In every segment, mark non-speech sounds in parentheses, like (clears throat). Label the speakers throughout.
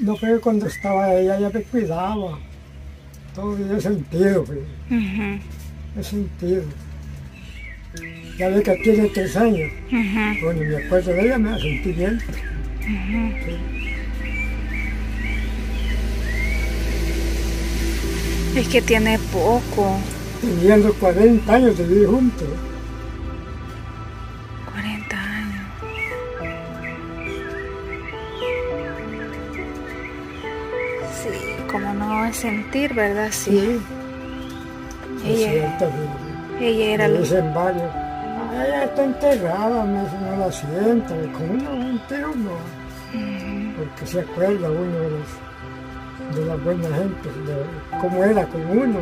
Speaker 1: No, pero cuando estaba ella, ella me cuidaba. Todo he sentido, pues,
Speaker 2: Ujú,
Speaker 1: he sentido. Ya ve que tiene tres años.
Speaker 2: ujú,
Speaker 1: Bueno, me acuerdo de ella, me da sentimiento.
Speaker 2: Es que tiene poco.
Speaker 1: Teniendo 40 años de vivir juntos.
Speaker 2: Sentir, ¿verdad? Sí.
Speaker 1: Me
Speaker 2: Ella,
Speaker 1: siento,
Speaker 2: ella
Speaker 1: me
Speaker 2: era...
Speaker 1: dicen varios. "Ah, Ella está enterrada, me dicen, no la sienta. Y como uno entero no. Porque se acuerda uno de, los, de la buena gente, de cómo era con uno.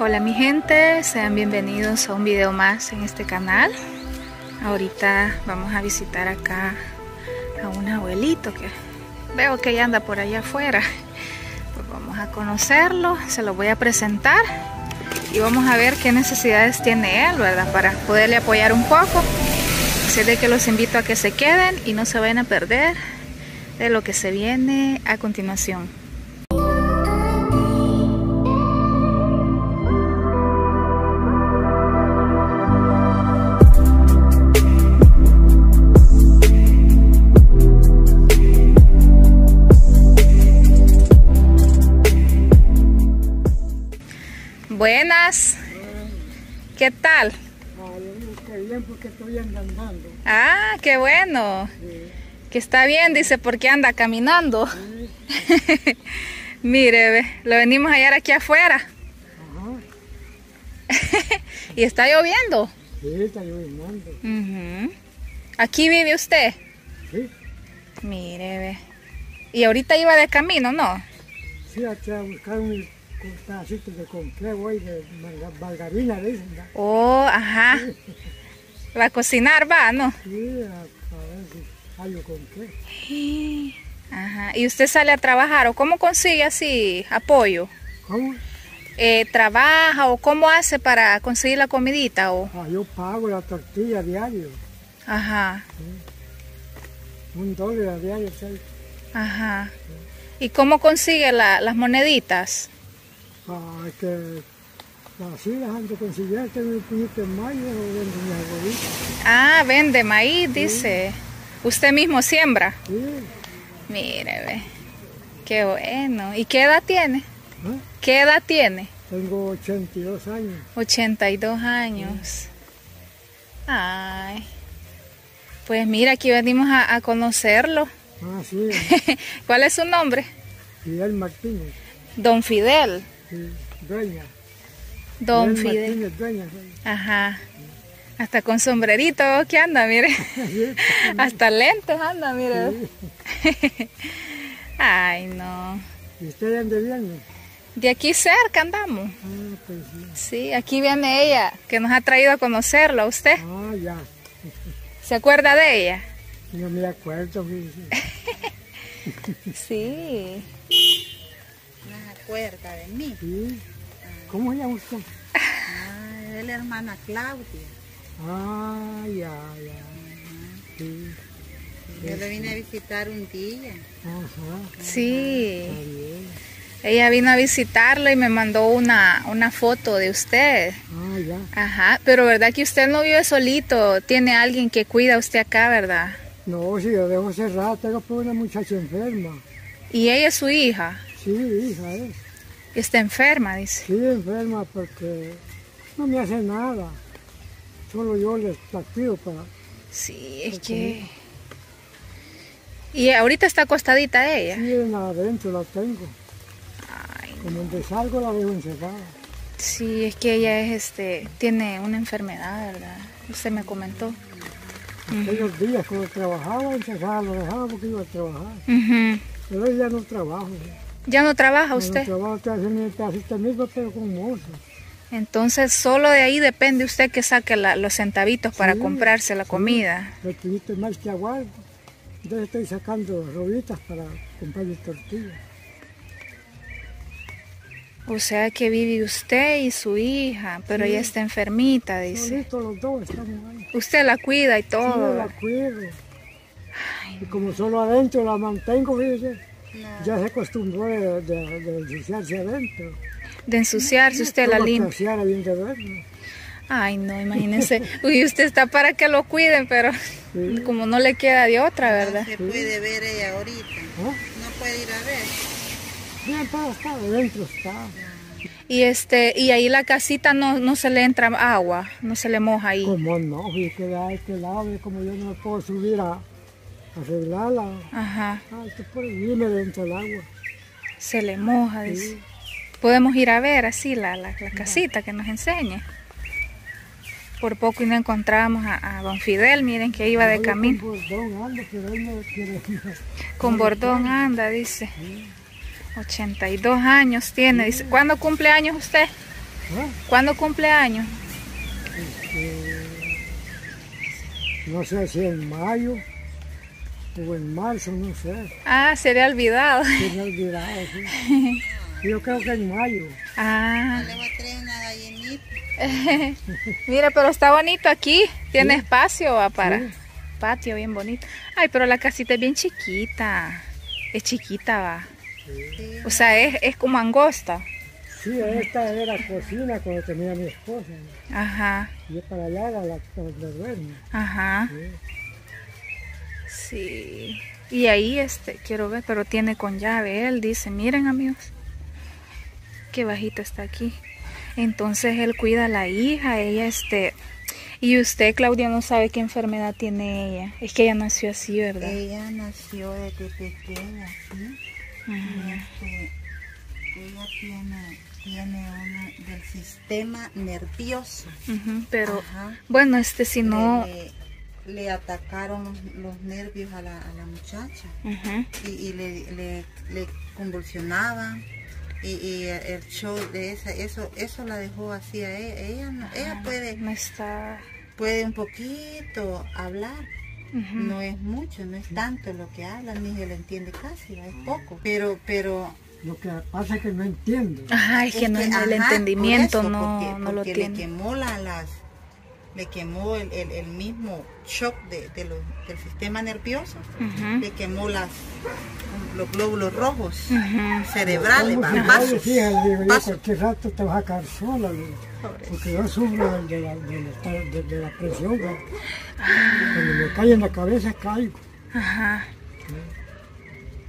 Speaker 2: Hola mi gente, sean bienvenidos a un video más en este canal. Ahorita vamos a visitar acá a un abuelito que veo que ya anda por allá afuera. Pues vamos a conocerlo, se lo voy a presentar y vamos a ver qué necesidades tiene él, ¿verdad? Para poderle apoyar un poco. Así de que los invito a que se queden y no se vayan a perder de lo que se viene a continuación. Buenas. ¿Qué tal?
Speaker 1: Ah, yo digo que bien porque estoy andando.
Speaker 2: Ah, qué bueno. Que está bien, dice, porque anda caminando. (laughs) Mire, ve, lo venimos a hallar aquí afuera.
Speaker 1: Ajá, (laughs)
Speaker 2: Y está lloviendo.
Speaker 1: sí, está lloviendo.
Speaker 2: Aquí vive usted.
Speaker 1: Sí,
Speaker 2: Mire, ve. Y ahorita iba de camino, ¿no?
Speaker 1: sí, aquí a buscar un, un pedacito de con qué voy, de marga- margarina, dicen. ¿va?
Speaker 2: Oh, ajá. Va a cocinar, va, ¿no?
Speaker 1: Sí, a, a ver si con qué.
Speaker 2: Ajá. ¿Y usted sale a trabajar o cómo consigue así apoyo?
Speaker 1: ¿Cómo?
Speaker 2: Eh, ¿Trabaja o cómo hace para conseguir la comidita? O...
Speaker 1: Ah, yo pago la tortilla diario,
Speaker 2: Ajá,
Speaker 1: un dólar a diario. ¿sabes?
Speaker 2: ajá. ¿Y cómo consigue la- las moneditas?
Speaker 1: Ah, que así tengo un puñito en mayo, vendo mi abuelita.
Speaker 2: Ah, vende maíz, dice. ¿Usted mismo siembra?
Speaker 1: Sí,
Speaker 2: Mire, ve. Qué bueno. ¿Y qué edad tiene?
Speaker 1: ¿ah?
Speaker 2: ¿Qué edad tiene?
Speaker 1: tengo 82 años.
Speaker 2: 82 años. Ay. Pues mira, aquí venimos a, a conocerlo.
Speaker 1: Ah, sí, (laughs)
Speaker 2: ¿Cuál es su nombre?
Speaker 1: Fidel Martínez,
Speaker 2: Don Fidel.
Speaker 1: Sí, dueña.
Speaker 2: Don
Speaker 1: Fidel
Speaker 2: Fidel.
Speaker 1: Martínez, dueña. sí.
Speaker 2: Ajá. Hasta con sombrerito que anda, mire.
Speaker 1: Sí, (laughs)
Speaker 2: Hasta lentes anda, mire.
Speaker 1: sí. (laughs)
Speaker 2: Ay, no.
Speaker 1: ¿Y usted dónde viene?
Speaker 2: De aquí cerca andamos.
Speaker 1: Ah, pues sí.
Speaker 2: Sí, aquí viene ella, que nos ha traído a conocerlo a usted.
Speaker 1: Ah, ya.
Speaker 2: ¿Se acuerda de ella?
Speaker 1: No me acuerdo. fíjese. (laughs)
Speaker 2: Sí.
Speaker 3: Acuerda de mí.
Speaker 1: Sí. ¿Cómo se llama usted?
Speaker 3: Ah, es la hermana Claudia.
Speaker 1: Ah, ya, ya. Sí.
Speaker 3: Yo le vine a visitar un día.
Speaker 1: Ajá.
Speaker 2: Sí.
Speaker 1: Bien.
Speaker 2: Ella vino a visitarlo y me mandó una, una foto de usted.
Speaker 1: Ah, ya.
Speaker 2: Ajá, pero verdad que usted no vive solito, tiene alguien que cuida a usted acá, ¿verdad?
Speaker 1: No, si yo dejo cerrado, tengo por una muchacha enferma.
Speaker 2: Y ella es su hija,
Speaker 1: Sí, hija, es.
Speaker 2: está enferma, dice.
Speaker 1: Sí, enferma porque no me hace nada. Solo yo les cuido para...
Speaker 2: Sí, es que... Y ahorita está acostadita ella.
Speaker 1: Sí, en adentro la tengo.
Speaker 2: Ay,
Speaker 1: Como salgo la dejo encerrada.
Speaker 2: sí, es que ella es este, tiene una enfermedad, ¿verdad? Usted me comentó.
Speaker 1: Aquellos días cuando trabajaba, encerrada, lo dejaba porque iba a trabajar. Pero ya no trabajo.
Speaker 2: ¿Ya no trabaja
Speaker 1: Ya No
Speaker 2: usted?
Speaker 1: trabajo, estoy haciendo mi pedacito mismo, pero con mozo.
Speaker 2: Entonces solo de ahí depende usted que saque la- los centavitos para
Speaker 1: Sí,
Speaker 2: comprarse la comida.
Speaker 1: El puñito más que aguardo. Entonces estoy sacando robitas para comprarle tortillas.
Speaker 2: O sea que vive usted y su hija, pero ella está enfermita, dice.
Speaker 1: Solitos los dos estamos ahí.
Speaker 2: Usted la cuida y
Speaker 1: Sí,
Speaker 2: todo.
Speaker 1: la cuido. Y como solo adentro la mantengo, fíjese,
Speaker 3: No.
Speaker 1: ya se acostumbró de, de, de ensuciarse adentro.
Speaker 2: De ensuciarse usted la limpia.
Speaker 1: vaciar bien de verlo.
Speaker 2: Ay, no, imagínese. Uy, usted está para que lo cuiden, pero
Speaker 1: Sí.
Speaker 2: como no le queda de otra,
Speaker 3: No
Speaker 2: ¿verdad?
Speaker 3: se puede ver ella ahorita.
Speaker 1: ¿Ah?
Speaker 3: No puede ir a ver.
Speaker 1: Bien, todo está, adentro está.
Speaker 2: Y este, y ahí la casita no, no se le entra agua, no se le moja ahí.
Speaker 1: Como no, fíjate, de este lado, y como yo no puedo subir a, a arreglarla,
Speaker 2: Ajá,
Speaker 1: ah, esto por ahí viene dentro del agua.
Speaker 2: se le moja, dice. Podemos ir a ver así la, la, la casita que nos enseñe. Por poco y no encontramos a, a don Fidel, miren que iba de camino.
Speaker 1: con bordón ando, pero él no quiere
Speaker 2: Con bordón anda, dice. 82 años tiene, dice. ¿Cuándo cumple años usted?
Speaker 1: ¿Ah?
Speaker 2: ¿Cuándo cumple años?
Speaker 1: No sé si en mayo o en marzo, no sé.
Speaker 2: Ah, se le ha olvidado.
Speaker 1: Se me ha olvidado, sí. (laughs) Yo creo que en mayo.
Speaker 2: Ah,
Speaker 3: Le voy a traer una gallinita. (laughs)
Speaker 2: mira, pero está bonito aquí. Tiene
Speaker 1: Sí.
Speaker 2: espacio va, para
Speaker 1: Sí.
Speaker 2: patio, bien bonito. Ay, pero la casita es bien chiquita. Es chiquita, va.
Speaker 3: Sí.
Speaker 2: O sea, es, es como angosta.
Speaker 1: Sí, esta era cocina cuando tenía mi esposa.
Speaker 2: Ajá,
Speaker 1: Y es para allá era la donde duermo.
Speaker 2: ajá.
Speaker 1: Sí.
Speaker 2: Sí. Y ahí, este, quiero ver, pero tiene con llave. Él dice, miren amigos, qué bajito está aquí. Entonces él cuida a la hija, ella, este... Y usted, Claudia, no sabe qué enfermedad tiene ella. Es que ella nació así, ¿verdad?
Speaker 3: Ella nació desde pequeña, ¿sí? Este, ella tiene, tiene una del sistema nervioso.
Speaker 2: Pero,
Speaker 3: Ajá.
Speaker 2: bueno, este, si no...
Speaker 3: le atacaron los nervios a la, a la muchacha y, y le, le, le convulsionaban y, y el show de esa, eso, eso la dejó así a ella. Ella, no- ella puede,
Speaker 2: No está...
Speaker 3: puede un poquito hablar, no es mucho, no es tanto lo que habla, ni se le entiende casi, es poco. Pero, pero
Speaker 1: Lo que pasa es que no entiendo.
Speaker 2: Ajá, es que no, el
Speaker 3: ajá, por
Speaker 2: entendimiento
Speaker 3: eso,
Speaker 2: no,
Speaker 3: porque,
Speaker 2: no lo
Speaker 3: porque
Speaker 2: tiene.
Speaker 3: le quemó la- las le quemó el, el- el mismo shock de, de los- del sistema nervioso
Speaker 2: Ujú,
Speaker 3: le quemó las los glóbulos rojos
Speaker 2: ujú.
Speaker 3: cerebrales
Speaker 1: Vamos,
Speaker 3: va-
Speaker 1: si
Speaker 3: vasos,
Speaker 1: yo, cualquier rato te vas a caer sola. Porque yo sufro de, la, de la- de- de la presión. ¿va? Cuando me cae en la cabeza, caigo.
Speaker 2: Ajá.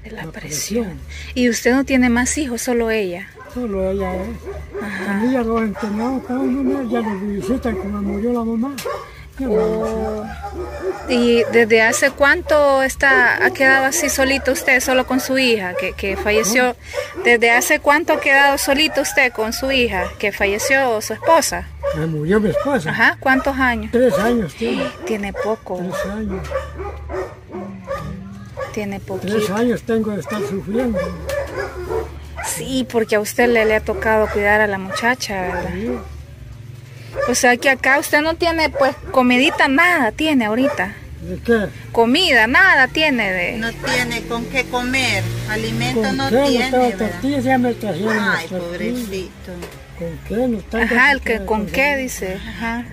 Speaker 2: De la
Speaker 1: La
Speaker 2: presión.
Speaker 1: presión.
Speaker 2: Y usted no tiene más hijos, solo ella.
Speaker 1: Solo ella es. Mí ya los internados cada uno ya los visitan como murió la mamá.
Speaker 2: Oh. ¿Y desde hace cuánto está, ha quedado así solito usted, solo con su hija, que, que falleció? ¿Desde hace cuánto ha quedado solito usted con su hija, que falleció su esposa?
Speaker 1: Me murió mi esposa.
Speaker 2: Ajá, ¿cuántos años?
Speaker 1: Tres años tiene.
Speaker 2: Tiene poco,
Speaker 1: Tres años.
Speaker 2: tiene
Speaker 1: Tres
Speaker 2: poquito.
Speaker 1: años tengo de estar sufriendo.
Speaker 2: Sí, porque a usted le, le ha tocado cuidar a la muchacha, ¿verdad? O sea que acá usted no tiene pues comidita, nada tiene ahorita.
Speaker 1: ¿De qué?
Speaker 2: Comida, nada tiene de...
Speaker 3: no tiene con qué comer alimento
Speaker 1: ¿Con
Speaker 3: no
Speaker 1: qué?
Speaker 3: tiene ¿verdad?
Speaker 1: tortillas, ya me trajeron
Speaker 3: ay pobrecito
Speaker 1: ¿Con qué? No
Speaker 2: Ajá, el que con qué dice, ajá.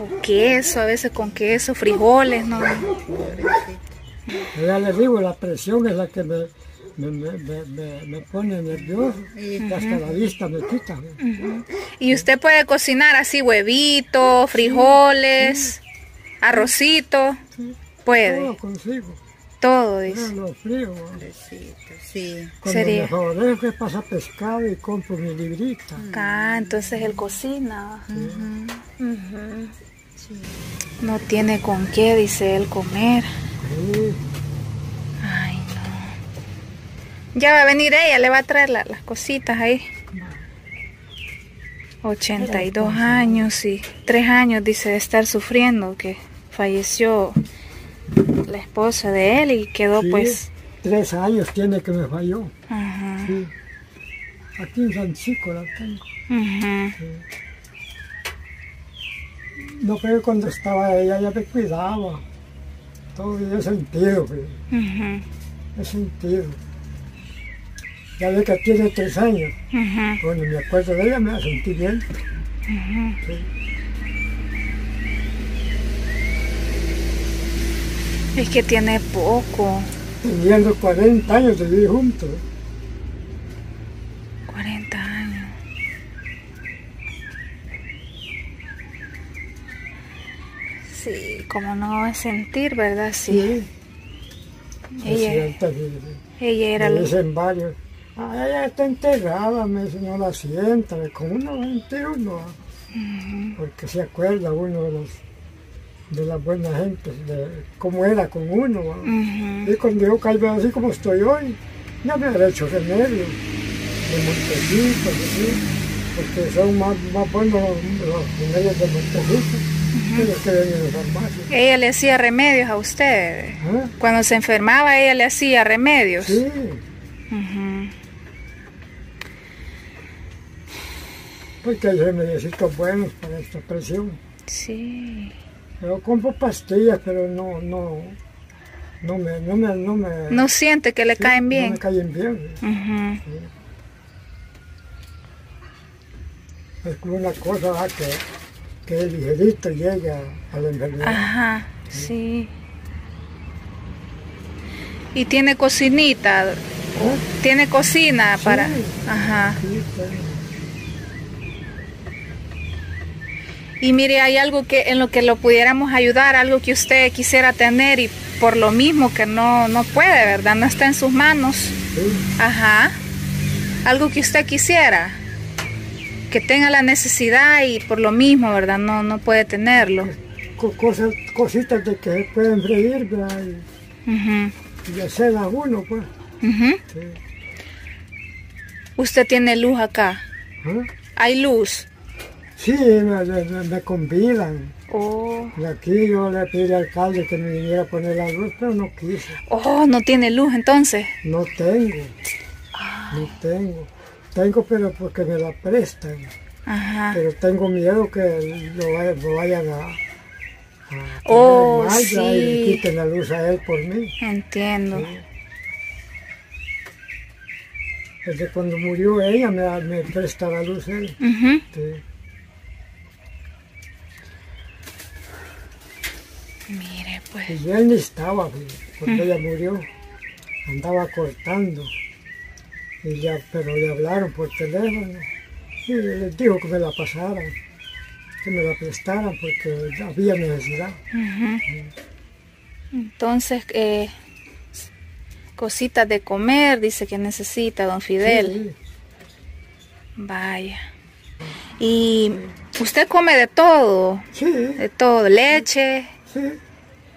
Speaker 2: O queso, a veces con queso, frijoles, ¿no?
Speaker 3: pobrecito
Speaker 1: Ya les digo, la presión es la que me, me, me, me, me- pone nervioso.
Speaker 3: Y-
Speaker 1: Hasta la vista me quita. ¿no?
Speaker 2: Y usted puede cocinar así huevitos, frijoles, arrocito, puede,
Speaker 1: Todo consigo.
Speaker 2: todo dice.
Speaker 1: lo frío.
Speaker 3: sí
Speaker 1: Cuando
Speaker 2: Sería.
Speaker 1: me favorezco es pasar pescado y compro mi librita.
Speaker 2: Ah, entonces él cocina.
Speaker 3: Ujú. sí.
Speaker 2: No tiene con qué, dice él, comer.
Speaker 1: Sí.
Speaker 2: No. Ya va a venir ella, le va a traer la- las cositas ahí. 82 años y 3 años dice de estar sufriendo que falleció la esposa de él y quedó
Speaker 1: Sí,
Speaker 2: pues...
Speaker 1: Tres años tiene que me falló.
Speaker 2: Ajá,
Speaker 1: Sí. Aquí en San Chico la tengo.
Speaker 2: ajá.
Speaker 1: No creo que cuando estaba ella ya me cuidaba. Todo yo he sentido, pues,
Speaker 2: Ujú,
Speaker 1: he sentido. Ya ve que tiene tres años.
Speaker 2: ujú,
Speaker 1: Cuando me acuerdo de ella me sentí bien. Sí.
Speaker 2: Es que tiene poco.
Speaker 1: Teniendo 40 años de vivir juntos.
Speaker 2: 40 años. Sí, como no va a sentir, ¿verdad? Sí. Ella,
Speaker 1: sí, sí.
Speaker 2: ella era
Speaker 1: dicen varios. Ah, ella está enterrada, me no la sienta. Como uno va a sentir uno. ah, Porque se acuerda uno de los de la buena gente, de cómo era con uno. Y cuando yo caigo así como estoy hoy, ya me habrá hecho remedio, de Montecito, así, porque son más, más buenos los, los remedios de Montecito que los que venden en la farmacia.
Speaker 2: Ella le hacía remedios a ustedes.
Speaker 1: ¿Ah?
Speaker 2: Cuando se enfermaba, ella le hacía remedios.
Speaker 1: Sí,
Speaker 2: Ujú.
Speaker 1: Porque hay remedios buenos para esta presión.
Speaker 2: Sí.
Speaker 1: Yo compro pastillas, pero no, no, no me, no me, no me,
Speaker 2: No siente que le
Speaker 1: sí,
Speaker 2: caen
Speaker 1: No
Speaker 2: bien.
Speaker 1: me caen bien.
Speaker 2: Ujú.
Speaker 1: Es como una cosa ¿verdad? que, que el ligerito llega a la enfermedad.
Speaker 2: Ajá, sí. Y tiene cocinita,
Speaker 1: ¿Eh?
Speaker 2: tiene cocina para... Ajá.
Speaker 1: Tengo.
Speaker 2: Y mire, hay algo que en lo que lo pudiéramos ayudar, algo que usted quisiera tener y por lo mismo que no, no puede, ¿verdad? No está en sus manos.
Speaker 1: Sí.
Speaker 2: Ajá. Algo que usted quisiera. Que tenga la necesidad y por lo mismo, ¿verdad? No, no puede tenerlo.
Speaker 1: Co- cosas, cositas de que pueden freír, ¿verdad? Y,
Speaker 2: Ujú,
Speaker 1: y hacerlas uno, pues. Sí.
Speaker 2: Usted tiene luz acá.
Speaker 1: ¿Ah?
Speaker 2: Hay luz.
Speaker 1: Sí, me, me- me convidan.
Speaker 2: Oh.
Speaker 1: Y aquí yo le pedí al alcalde que me viniera a poner la luz, pero no quiso.
Speaker 2: Oh, no tiene luz entonces.
Speaker 1: No tengo. No tengo. Tengo, pero porque me la prestan.
Speaker 2: Ajá.
Speaker 1: Pero tengo miedo que lo, vaya- lo vayan a, a
Speaker 2: Oh,
Speaker 1: ¿verdad? y le
Speaker 2: sí.
Speaker 1: quiten la luz a él por mí.
Speaker 2: Entiendo.
Speaker 1: Sí. Desde cuando murió ella me, me presta la luz él.
Speaker 2: Ujú.
Speaker 1: Sí.
Speaker 2: Mire, pues.
Speaker 1: Y él ni estaba pues, cuando ella murió. Andaba cortando. Y ya, pero le hablaron por teléfono. Y les dijo que me la pasaran. Que me la prestaran porque había necesidad.
Speaker 2: Entonces, eh, cositas de comer, dice que necesita don Fidel.
Speaker 1: Sí,
Speaker 2: Vaya. Y usted come de todo,
Speaker 1: sí,
Speaker 2: de todo, leche,
Speaker 1: sí,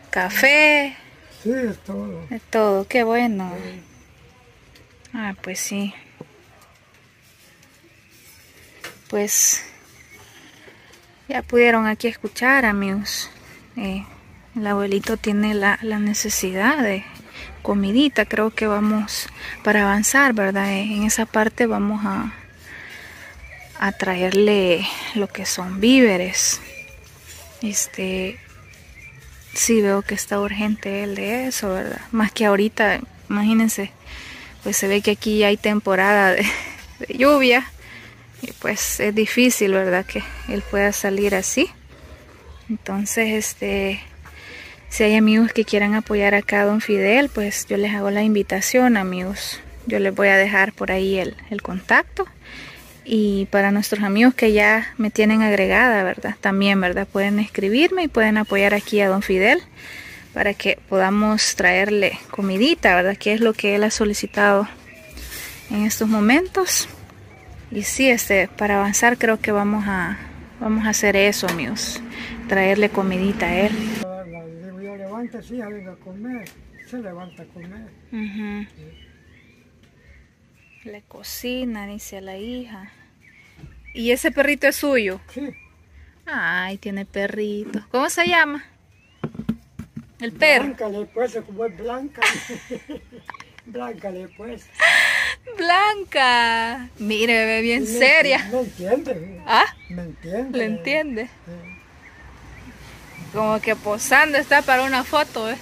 Speaker 2: café,
Speaker 1: sí, es todo.
Speaker 2: de todo, qué bueno. Ah, pues sí. Pues ya pudieron aquí escuchar, amigos. Eh, el abuelito tiene la, la necesidad de comidita. Creo que vamos, para avanzar, ¿verdad? Eh, En esa parte vamos a, a traerle lo que son víveres. Este, sí veo que está urgente él de eso, ¿verdad? Más que ahorita, imagínense, pues se ve que aquí hay temporada de, (laughs) de lluvia y pues es difícil, ¿verdad? Que él pueda salir así. Entonces, este, si hay amigos que quieran apoyar acá a Don Fidel, pues yo les hago la invitación, amigos. Yo les voy a dejar por ahí el, el contacto. Y para nuestros amigos que ya me tienen agregada, ¿verdad? También, ¿verdad? Pueden escribirme y pueden apoyar aquí a Don Fidel para que podamos traerle comidita, ¿verdad? Que es lo que él ha solicitado en estos momentos. Y sí, este, para avanzar creo que vamos a, vamos a hacer eso, amigos. Traerle comidita a él.
Speaker 1: La- la- Le digo yo, levanta, sí, ya venga a comer. Se levanta a comer.
Speaker 2: Ujú. Le cocina, dice a la hija. ¿Y ese perrito es suyo?
Speaker 1: Sí,
Speaker 2: Ay, tiene perrito. ¿Cómo se llama? El perro.
Speaker 1: Blanca le pues, como es blanca. (laughs) blanca le pues.
Speaker 2: Blanca. Mire, bebé, bien
Speaker 1: Me-
Speaker 2: seria.
Speaker 1: Me entiende.
Speaker 2: Ah,
Speaker 1: Me entiende.
Speaker 2: ¿le entiende? Como que posando está para una foto, ¿eh?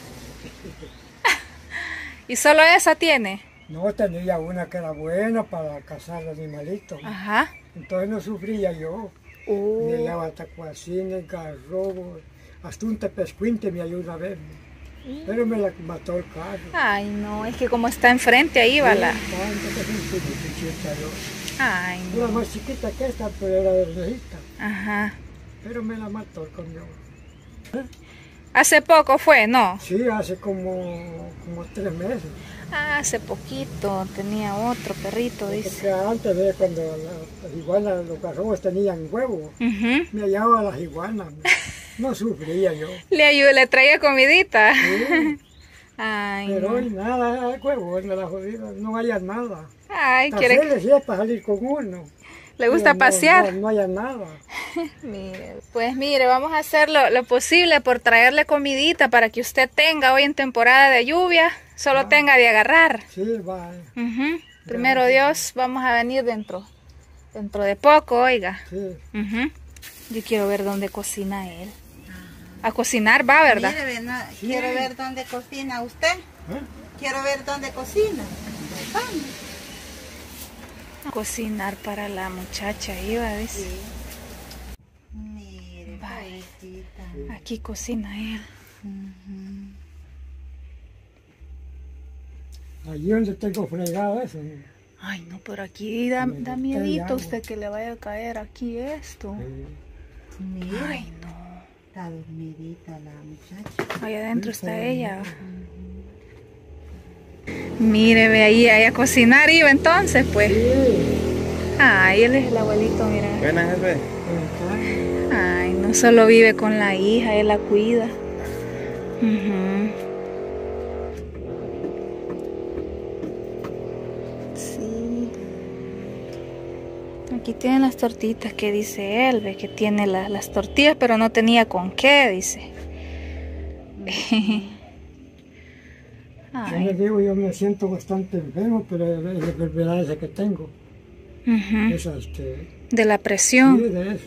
Speaker 2: (laughs) ¿Y solo esa tiene?
Speaker 1: No tenía una que era buena para cazar animalitos.
Speaker 2: Ajá.
Speaker 1: Entonces no sufría yo.
Speaker 2: Uh.
Speaker 1: Me llevaba tacuacines, garrobos, hasta un tepescuinte me ayuda a ver. Pero me la mató el carro.
Speaker 2: Ay, no, es que como está enfrente ahí va la... Ay,
Speaker 1: Era
Speaker 2: no.
Speaker 1: más chiquita que esta, pero era de.
Speaker 2: Ajá.
Speaker 1: Pero me la mató el camión.
Speaker 2: Hace poco fue, ¿no?
Speaker 1: Sí, hace como, como tres meses.
Speaker 2: Ah, hace poquito tenía otro perrito, dice.
Speaker 1: Porque antes de cuando la- las iguanas, los garrobos tenían huevos,
Speaker 2: Ujú.
Speaker 1: me hallaba las iguanas. No sufría yo.
Speaker 2: Le le traía comidita.
Speaker 1: Sí,
Speaker 2: Ay,
Speaker 1: pero
Speaker 2: no.
Speaker 1: hoy nada, huevos, me la jodida, no haya nada.
Speaker 2: Ay, quiere,
Speaker 1: es para salir con uno.
Speaker 2: le gusta
Speaker 1: No,
Speaker 2: pasear.
Speaker 1: No, no haya nada. (laughs)
Speaker 2: Mire, pues mire, vamos a hacer lo, lo posible por traerle comidita para que usted tenga hoy en temporada de lluvia, solo tenga de agarrar.
Speaker 1: Sí, va.
Speaker 2: Primero Dios, vamos a venir dentro, dentro de poco, oiga.
Speaker 1: Sí.
Speaker 2: Yo quiero ver dónde cocina él. A cocinar va, ¿verdad?
Speaker 3: Mire, quiero ver dónde cocina usted.
Speaker 1: ¿Eh?
Speaker 3: Quiero ver dónde cocina. Vamos.
Speaker 2: A cocinar para la muchacha, iba, dice.
Speaker 3: Mire,
Speaker 2: Vaya.
Speaker 3: pobrecita.
Speaker 2: Aquí cocina él.
Speaker 1: Allí donde tengo fregado eso.
Speaker 2: Ay, no, pero aquí da, da miedito usted que le vaya a caer aquí esto.
Speaker 1: Sí.
Speaker 3: Mire,
Speaker 2: Ay, no.
Speaker 3: está dormidita la muchacha.
Speaker 2: Ahí adentro
Speaker 1: Sí,
Speaker 2: está ella. Mire, ve ahí, ahí a cocinar iba entonces, pues.
Speaker 1: Sí.
Speaker 2: Ay, él es el abuelito, mira.
Speaker 4: Buenas, jefe.
Speaker 1: Está.
Speaker 2: Ay, no solo vive con la hija, él la cuida. Ujú. Sí. Aquí tienen las tortitas que dice él, ve que tiene la- las tortillas, pero no tenía con qué, dice.
Speaker 1: Yo (laughs) le digo, yo me siento bastante enfermo, pero es la enfermedad esa que tengo. Esa, este,
Speaker 2: De la
Speaker 1: sí,
Speaker 2: presión.
Speaker 1: de eso.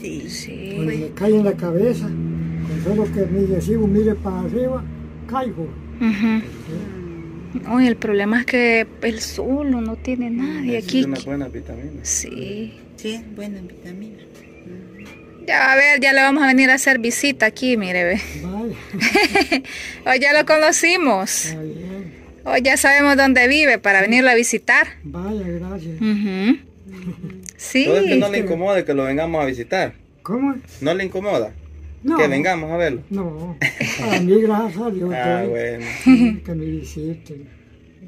Speaker 3: Sí.
Speaker 2: Sí.
Speaker 1: Cuando me cae en la cabeza, con solo que mi recibo mire para arriba, caigo.
Speaker 2: Oye, el problema es que él solo no tiene nadie aquí.
Speaker 4: Necesito unas buenas vitaminas.
Speaker 2: Sí.
Speaker 3: Sí, buena vitamina.
Speaker 2: Ya a ver, ya le vamos a venir a hacer visita aquí, mire, ve.
Speaker 1: Vaya, (laughs)
Speaker 2: Hoy ya lo conocimos. Hoy ya sabemos dónde vive para venirlo a visitar.
Speaker 1: Vaya, gracias.
Speaker 2: Ujú. (laughs) Sí.
Speaker 4: Todo es que no le incomode que lo vengamos a visitar.
Speaker 1: ¿Cómo?
Speaker 4: ¿No le incomoda?
Speaker 1: No.
Speaker 4: Que vengamos a verlo.
Speaker 1: No, a mí gracias a Dios
Speaker 4: Ah, bueno. (laughs)
Speaker 1: que me visiten.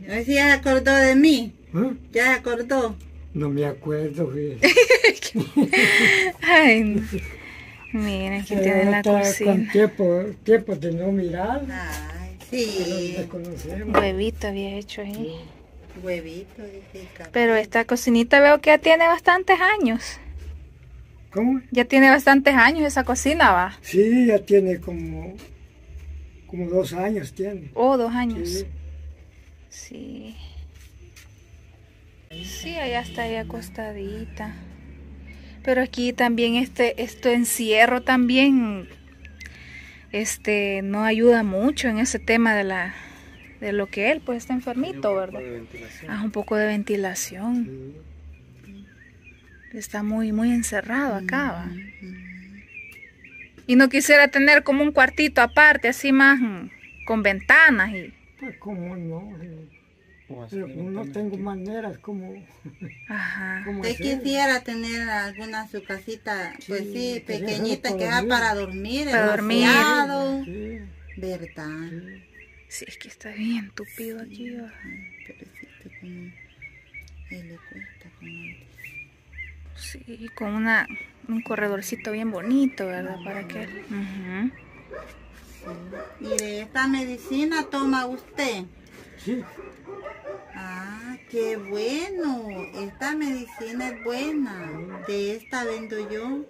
Speaker 3: A ver si ya se acordó de mí.
Speaker 1: ¿Eh?
Speaker 3: Ya se acordó.
Speaker 1: No me acuerdo. (laughs)
Speaker 2: Ay, no. Miren, aquí tiene la cocina.
Speaker 1: Con tiempo, tiempo de no mirar,
Speaker 3: Ay, sí.
Speaker 2: Huevito había hecho ahí.
Speaker 3: Huevito, café.
Speaker 2: Pero esta cocinita veo que ya tiene bastantes años.
Speaker 1: ¿Cómo?
Speaker 2: Ya tiene bastantes años esa cocina, va.
Speaker 1: Sí, ya tiene como, como dos años tiene.
Speaker 2: Oh, dos años.
Speaker 1: Sí.
Speaker 2: Sí. Sí, allá está ella acostadita. Pero aquí también este, esto encierro también, este, no ayuda mucho en ese tema de la, de lo que él pues está enfermito, ¿verdad?
Speaker 4: De ventilación.
Speaker 2: Ah, un poco de ventilación.
Speaker 1: Sí.
Speaker 2: Está muy, muy encerrado acá, va. Y no quisiera tener como un cuartito aparte, así más mm, con ventanas y,
Speaker 1: Pues cómo no, sí. Pero como no tengo maneras, como,
Speaker 2: ajá. (laughs)
Speaker 1: como
Speaker 3: Usted
Speaker 1: hacer.
Speaker 3: quisiera tener alguna su casita, pues
Speaker 1: Sí,
Speaker 3: sí, pequeñita, que
Speaker 1: para
Speaker 3: sea
Speaker 1: dormir.
Speaker 3: para dormir,
Speaker 2: Para dormir.
Speaker 1: Sí,
Speaker 3: ¿Verdad?
Speaker 1: sí.
Speaker 2: Sí, es que está bien tupido aquí, va.
Speaker 3: Pobrecito, como él le cuesta como
Speaker 2: Sí, con una, un corredorcito bien bonito, ¿verdad? Para que...
Speaker 3: ¿Y de esta medicina toma usted?
Speaker 1: Sí,
Speaker 3: Ah, qué bueno. Esta medicina es buena. De esta vendo yo.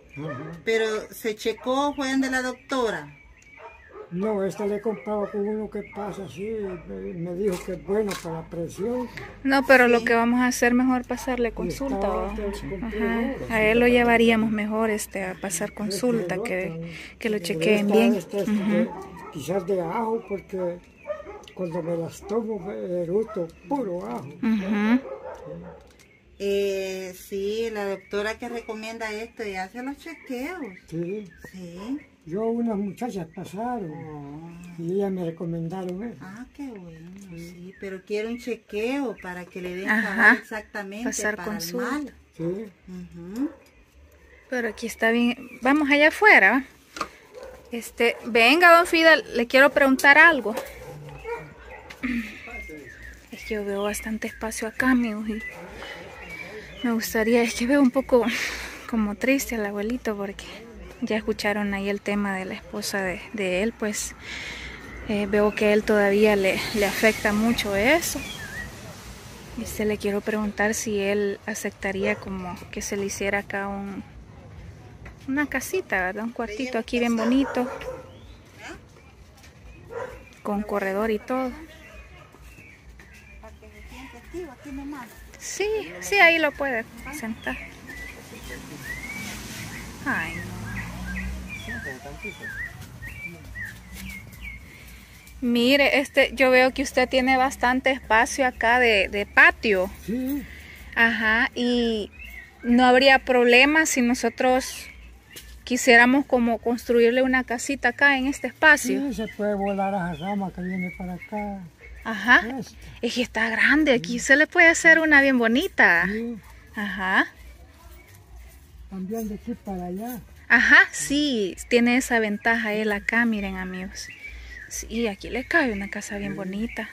Speaker 3: Pero se checó, fue de la doctora.
Speaker 1: No, esta le he comprado con uno que pasa así, me, me dijo que es bueno para la presión.
Speaker 2: No, pero lo que vamos a hacer mejor pasarle consulta,
Speaker 1: compré
Speaker 2: Ajá. A él lo llevaríamos mejor este a pasar consulta, que, que lo chequeen bien.
Speaker 1: Esta, esta,
Speaker 2: Ujú.
Speaker 1: Quizás de ajo, porque cuando me las tomo me eruto puro ajo.
Speaker 2: Ujú.
Speaker 3: Eh, sí, la doctora que recomienda esto y hace los chequeos.
Speaker 1: Sí,
Speaker 3: Sí.
Speaker 1: Yo, unas muchachas pasaron
Speaker 3: Oh.
Speaker 1: y ellas me recomendaron eso.
Speaker 3: Ah, qué bueno, sí. Pero quiero un chequeo para que le den
Speaker 2: Ajá.
Speaker 3: saber exactamente
Speaker 2: Pasar
Speaker 3: para
Speaker 2: consulta.
Speaker 3: el mal.
Speaker 1: Sí,
Speaker 3: Ujú.
Speaker 2: Pero aquí está bien. Vamos allá afuera. Este, venga, don Fidel, le quiero preguntar algo. Es que yo veo bastante espacio acá, amigos, y me gustaría, es que veo un poco como triste al abuelito porque ya escucharon ahí el tema de la esposa de, él, pues eh, veo que él todavía le, le afecta mucho eso. Y se le quiero preguntar si él aceptaría como que se le hiciera acá un, una casita, ¿verdad? Un cuartito aquí bien bonito. Con corredor y todo. Sí, sí, ahí lo puede sentar. Ay, no. Mire, este, yo veo que usted tiene bastante espacio acá de, de patio.
Speaker 1: sí,
Speaker 2: Ajá, y no habría problema si nosotros quisiéramos como construirle una casita acá en este espacio.
Speaker 1: sí, se puede volar a esa rama que viene para acá.
Speaker 2: Ajá.
Speaker 1: Esta,
Speaker 2: Es que está grande, aquí se le puede hacer una bien bonita.
Speaker 1: sí,
Speaker 2: Ajá.
Speaker 1: también de aquí para allá.
Speaker 2: Ajá, sí, tiene esa ventaja él acá, miren amigos. Sí, aquí le cabe una casa bien bonita.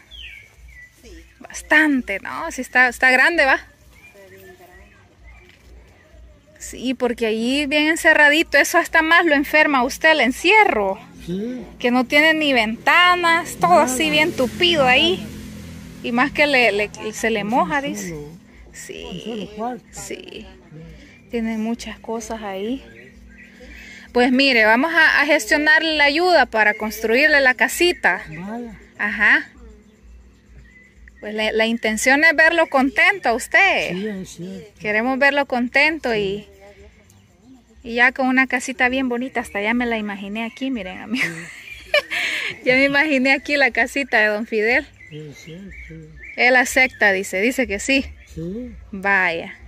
Speaker 3: Sí,
Speaker 2: Bastante, ¿no? Sí, está, está grande, ¿va? Sí, porque allí bien encerradito, eso hasta más lo enferma a usted el encierro.
Speaker 1: Sí,
Speaker 2: Que no tiene ni ventanas, todo así bien tupido ahí. Y más que le, le- se le moja, dice. Sí, sí. Tiene muchas cosas ahí. Pues mire, vamos a, a gestionarle la ayuda para construirle la casita.
Speaker 1: Vaya,
Speaker 2: Ajá. Pues la, la intención es verlo contento a usted.
Speaker 1: sí, es cierto.
Speaker 2: Queremos verlo contento y, y ya con una casita bien bonita. Hasta ya me la imaginé aquí, miren amigos. (laughs) ya me imaginé aquí la casita de don Fidel.
Speaker 1: Es cierto.
Speaker 2: Él acepta, dice, dice que sí.
Speaker 1: Sí,
Speaker 2: Vaya.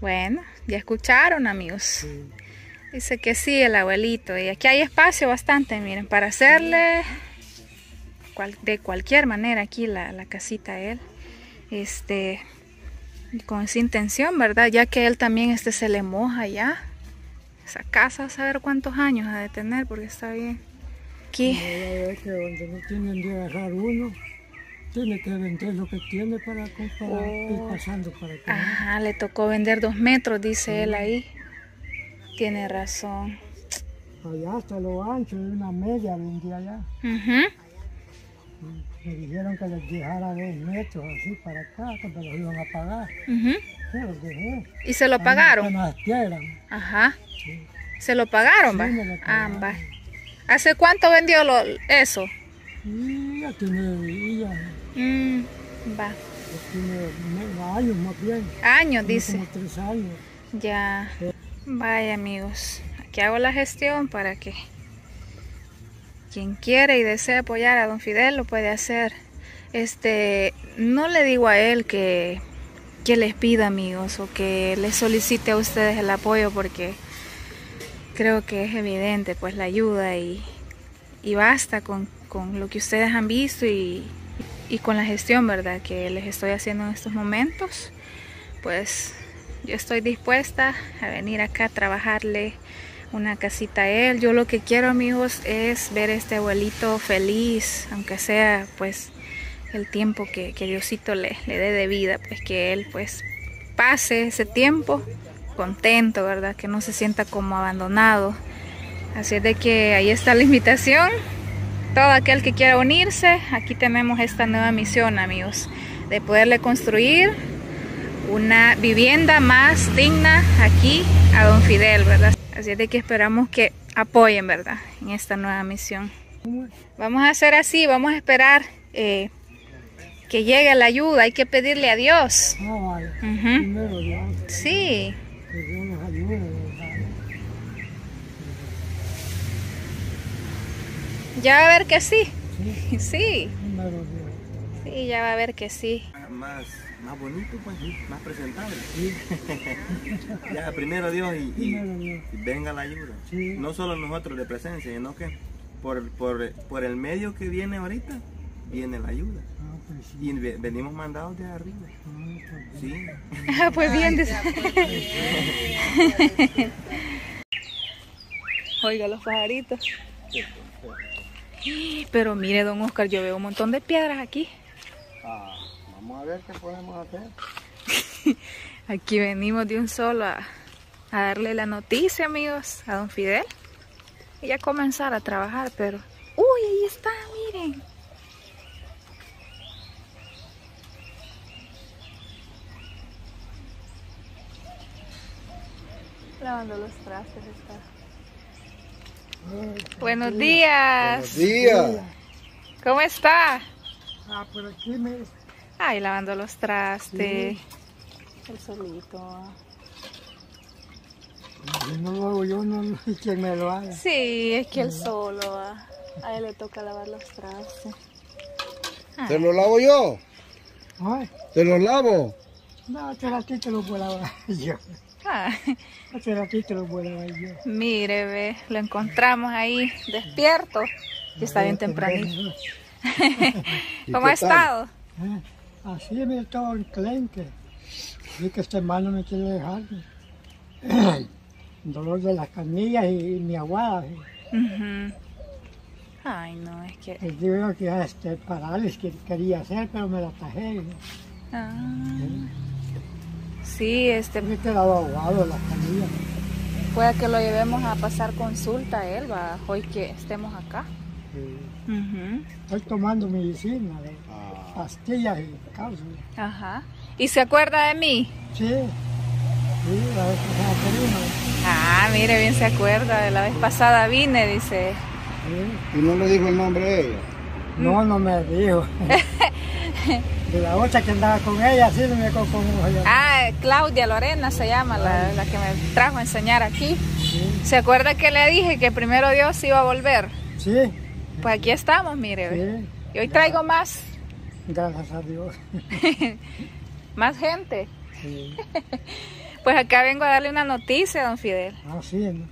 Speaker 2: Bueno, ya escucharon amigos. Dice que sí el abuelito. Y aquí hay espacio bastante, miren, para hacerle cual- de cualquier manera aquí la, la casita a él. Este, con esa intención, ¿verdad? Ya que él también este se le moja ya. Esa casa, a saber cuántos años ha de tener, porque está bien. Aquí,
Speaker 1: Ahora ve que donde no tienen de agarrar uno, tiene que vender lo que tiene para, comprar, ir
Speaker 2: Oh.
Speaker 1: pasando para acá.
Speaker 2: ajá, le tocó vender dos metros, dice él ahí. Tiene razón.
Speaker 1: Allá hasta lo ancho, de una media vendía allá. Me dijeron que les dejara dos metros así para acá, que me los iban a pagar. Los dejé.
Speaker 2: Y se lo
Speaker 1: Que
Speaker 2: pagaron. Ajá.
Speaker 1: Sí.
Speaker 2: ¿Se lo pagaron, va?
Speaker 1: lo
Speaker 2: Ah. ¿Hace cuánto vendió lo, eso?
Speaker 1: Y ya tiene, ya,
Speaker 2: Mm, va.
Speaker 1: ya tiene años más bien.
Speaker 2: Años, dice.
Speaker 1: Como tres años.
Speaker 2: Ya. Vaya, amigos. Aquí hago la gestión para que quien quiere y desee apoyar a don Fidel lo puede hacer. Este, no le digo a él que, que les pida, amigos, o que les solicite a ustedes el apoyo porque creo que es evidente, pues, la ayuda y, y basta con, con lo que ustedes han visto y, y con la gestión, ¿verdad?, que les estoy haciendo en estos momentos. Pues yo estoy dispuesta a venir acá a trabajarle una casita a él. Yo lo que quiero, amigos, es ver a este abuelito feliz, aunque sea, pues, el tiempo que, que Diosito le, le dé de vida, pues que él, pues, pase ese tiempo contento, ¿verdad? Que no se sienta como abandonado. Así es de que ahí está la invitación. Todo aquel que quiera unirse, aquí tenemos esta nueva misión, amigos, de poderle construir una vivienda más digna aquí a Don Fidel, ¿verdad? Así es de que esperamos que apoyen, ¿verdad? En esta nueva misión. Vamos a hacer así, vamos a esperar eh, que llegue la ayuda, hay que pedirle a Dios.
Speaker 1: Primero
Speaker 2: Sí,
Speaker 1: que Dios nos ayude, ¿verdad?
Speaker 2: ya va a ver que sí.
Speaker 1: Sí.
Speaker 2: Sí, ya va a ver que sí.
Speaker 4: Más, más bonito, pues, más presentable. (laughs) ya, primero Dios y, y-
Speaker 1: Primero Dios.
Speaker 4: y venga la ayuda.
Speaker 1: Sí.
Speaker 4: No solo nosotros de presencia, sino que por, por, por el medio que viene ahorita, viene la ayuda.
Speaker 1: Ah, pues sí.
Speaker 4: Y ve- venimos mandados de arriba.
Speaker 1: Ah, pues
Speaker 4: Sí.
Speaker 2: Ah, pues bien, dice. Oiga los pajaritos. Pero mire, don Oscar, yo veo un montón de piedras aquí.
Speaker 5: A ver qué podemos hacer. (laughs)
Speaker 2: Aquí venimos de un solo a, a darle la noticia, amigos, a don Fidel. Y ya comenzar a trabajar, pero... ¡Uy, ahí está! Miren. Lavando los trastes está. Buenos días.
Speaker 5: Buenos días.
Speaker 2: ¿Cómo está?
Speaker 1: Ah, por aquí me...
Speaker 2: Ay, lavando los trastes. El solito.
Speaker 1: No lo hago yo, no, quien me lo haga.
Speaker 2: Sí, es que él solo, ah, a él le toca lavar los trastes.
Speaker 5: ¿Te lo lavo yo?
Speaker 1: Ay,
Speaker 5: ¿Te lo lavo?
Speaker 1: no, este ratito lo puedo lavar (laughs) yo.
Speaker 2: Ah,
Speaker 1: Este ratito lo puedo lavar yo.
Speaker 2: mire, ve, lo encontramos ahí despierto y está bien tempranito. (laughs)
Speaker 5: ¿Y
Speaker 2: ¿Cómo ha estado?
Speaker 1: Eh, Así me estaba enclenque. Vi que este hermano me quiere dejar. Dolor de las canillas y, mi aguada.
Speaker 2: Ujú. Ay, no, es que...
Speaker 1: Les digo que este parálisis que quería hacer, pero me la tajé.
Speaker 2: ah, sí, este,
Speaker 1: Me he quedado aguado las canillas.
Speaker 2: puede que lo llevemos a pasar consulta a él, va, hoy que estemos acá.
Speaker 1: Eh,
Speaker 2: Ujú.
Speaker 1: Estoy tomando medicina, pastillas y cápsulas.
Speaker 2: Ajá. ¿Y se acuerda de mí?
Speaker 1: Sí, sí, la vez pasada que vino.
Speaker 2: Ah, mire, bien se acuerda, de la vez pasada vine, dice.
Speaker 1: Sí.
Speaker 5: ¿Y no le dijo el nombre de ella?
Speaker 1: No, no me dijo. (laughs) De la otra que andaba con ella, sí, no me acuerdo cómo se llama.
Speaker 2: Ah, Claudia Lorena se llama, la, la que me trajo a enseñar aquí.
Speaker 1: Sí,
Speaker 2: ¿Se acuerda que le dije que primero Dios iba a volver?
Speaker 1: sí,
Speaker 2: Pues aquí estamos, mire.
Speaker 1: sí,
Speaker 2: Y hoy traigo más,
Speaker 1: gracias a Dios. (laughs)
Speaker 2: más gente.
Speaker 1: Sí. (laughs)
Speaker 2: Pues acá vengo a darle una noticia, don Fidel.
Speaker 1: Así, ¿no?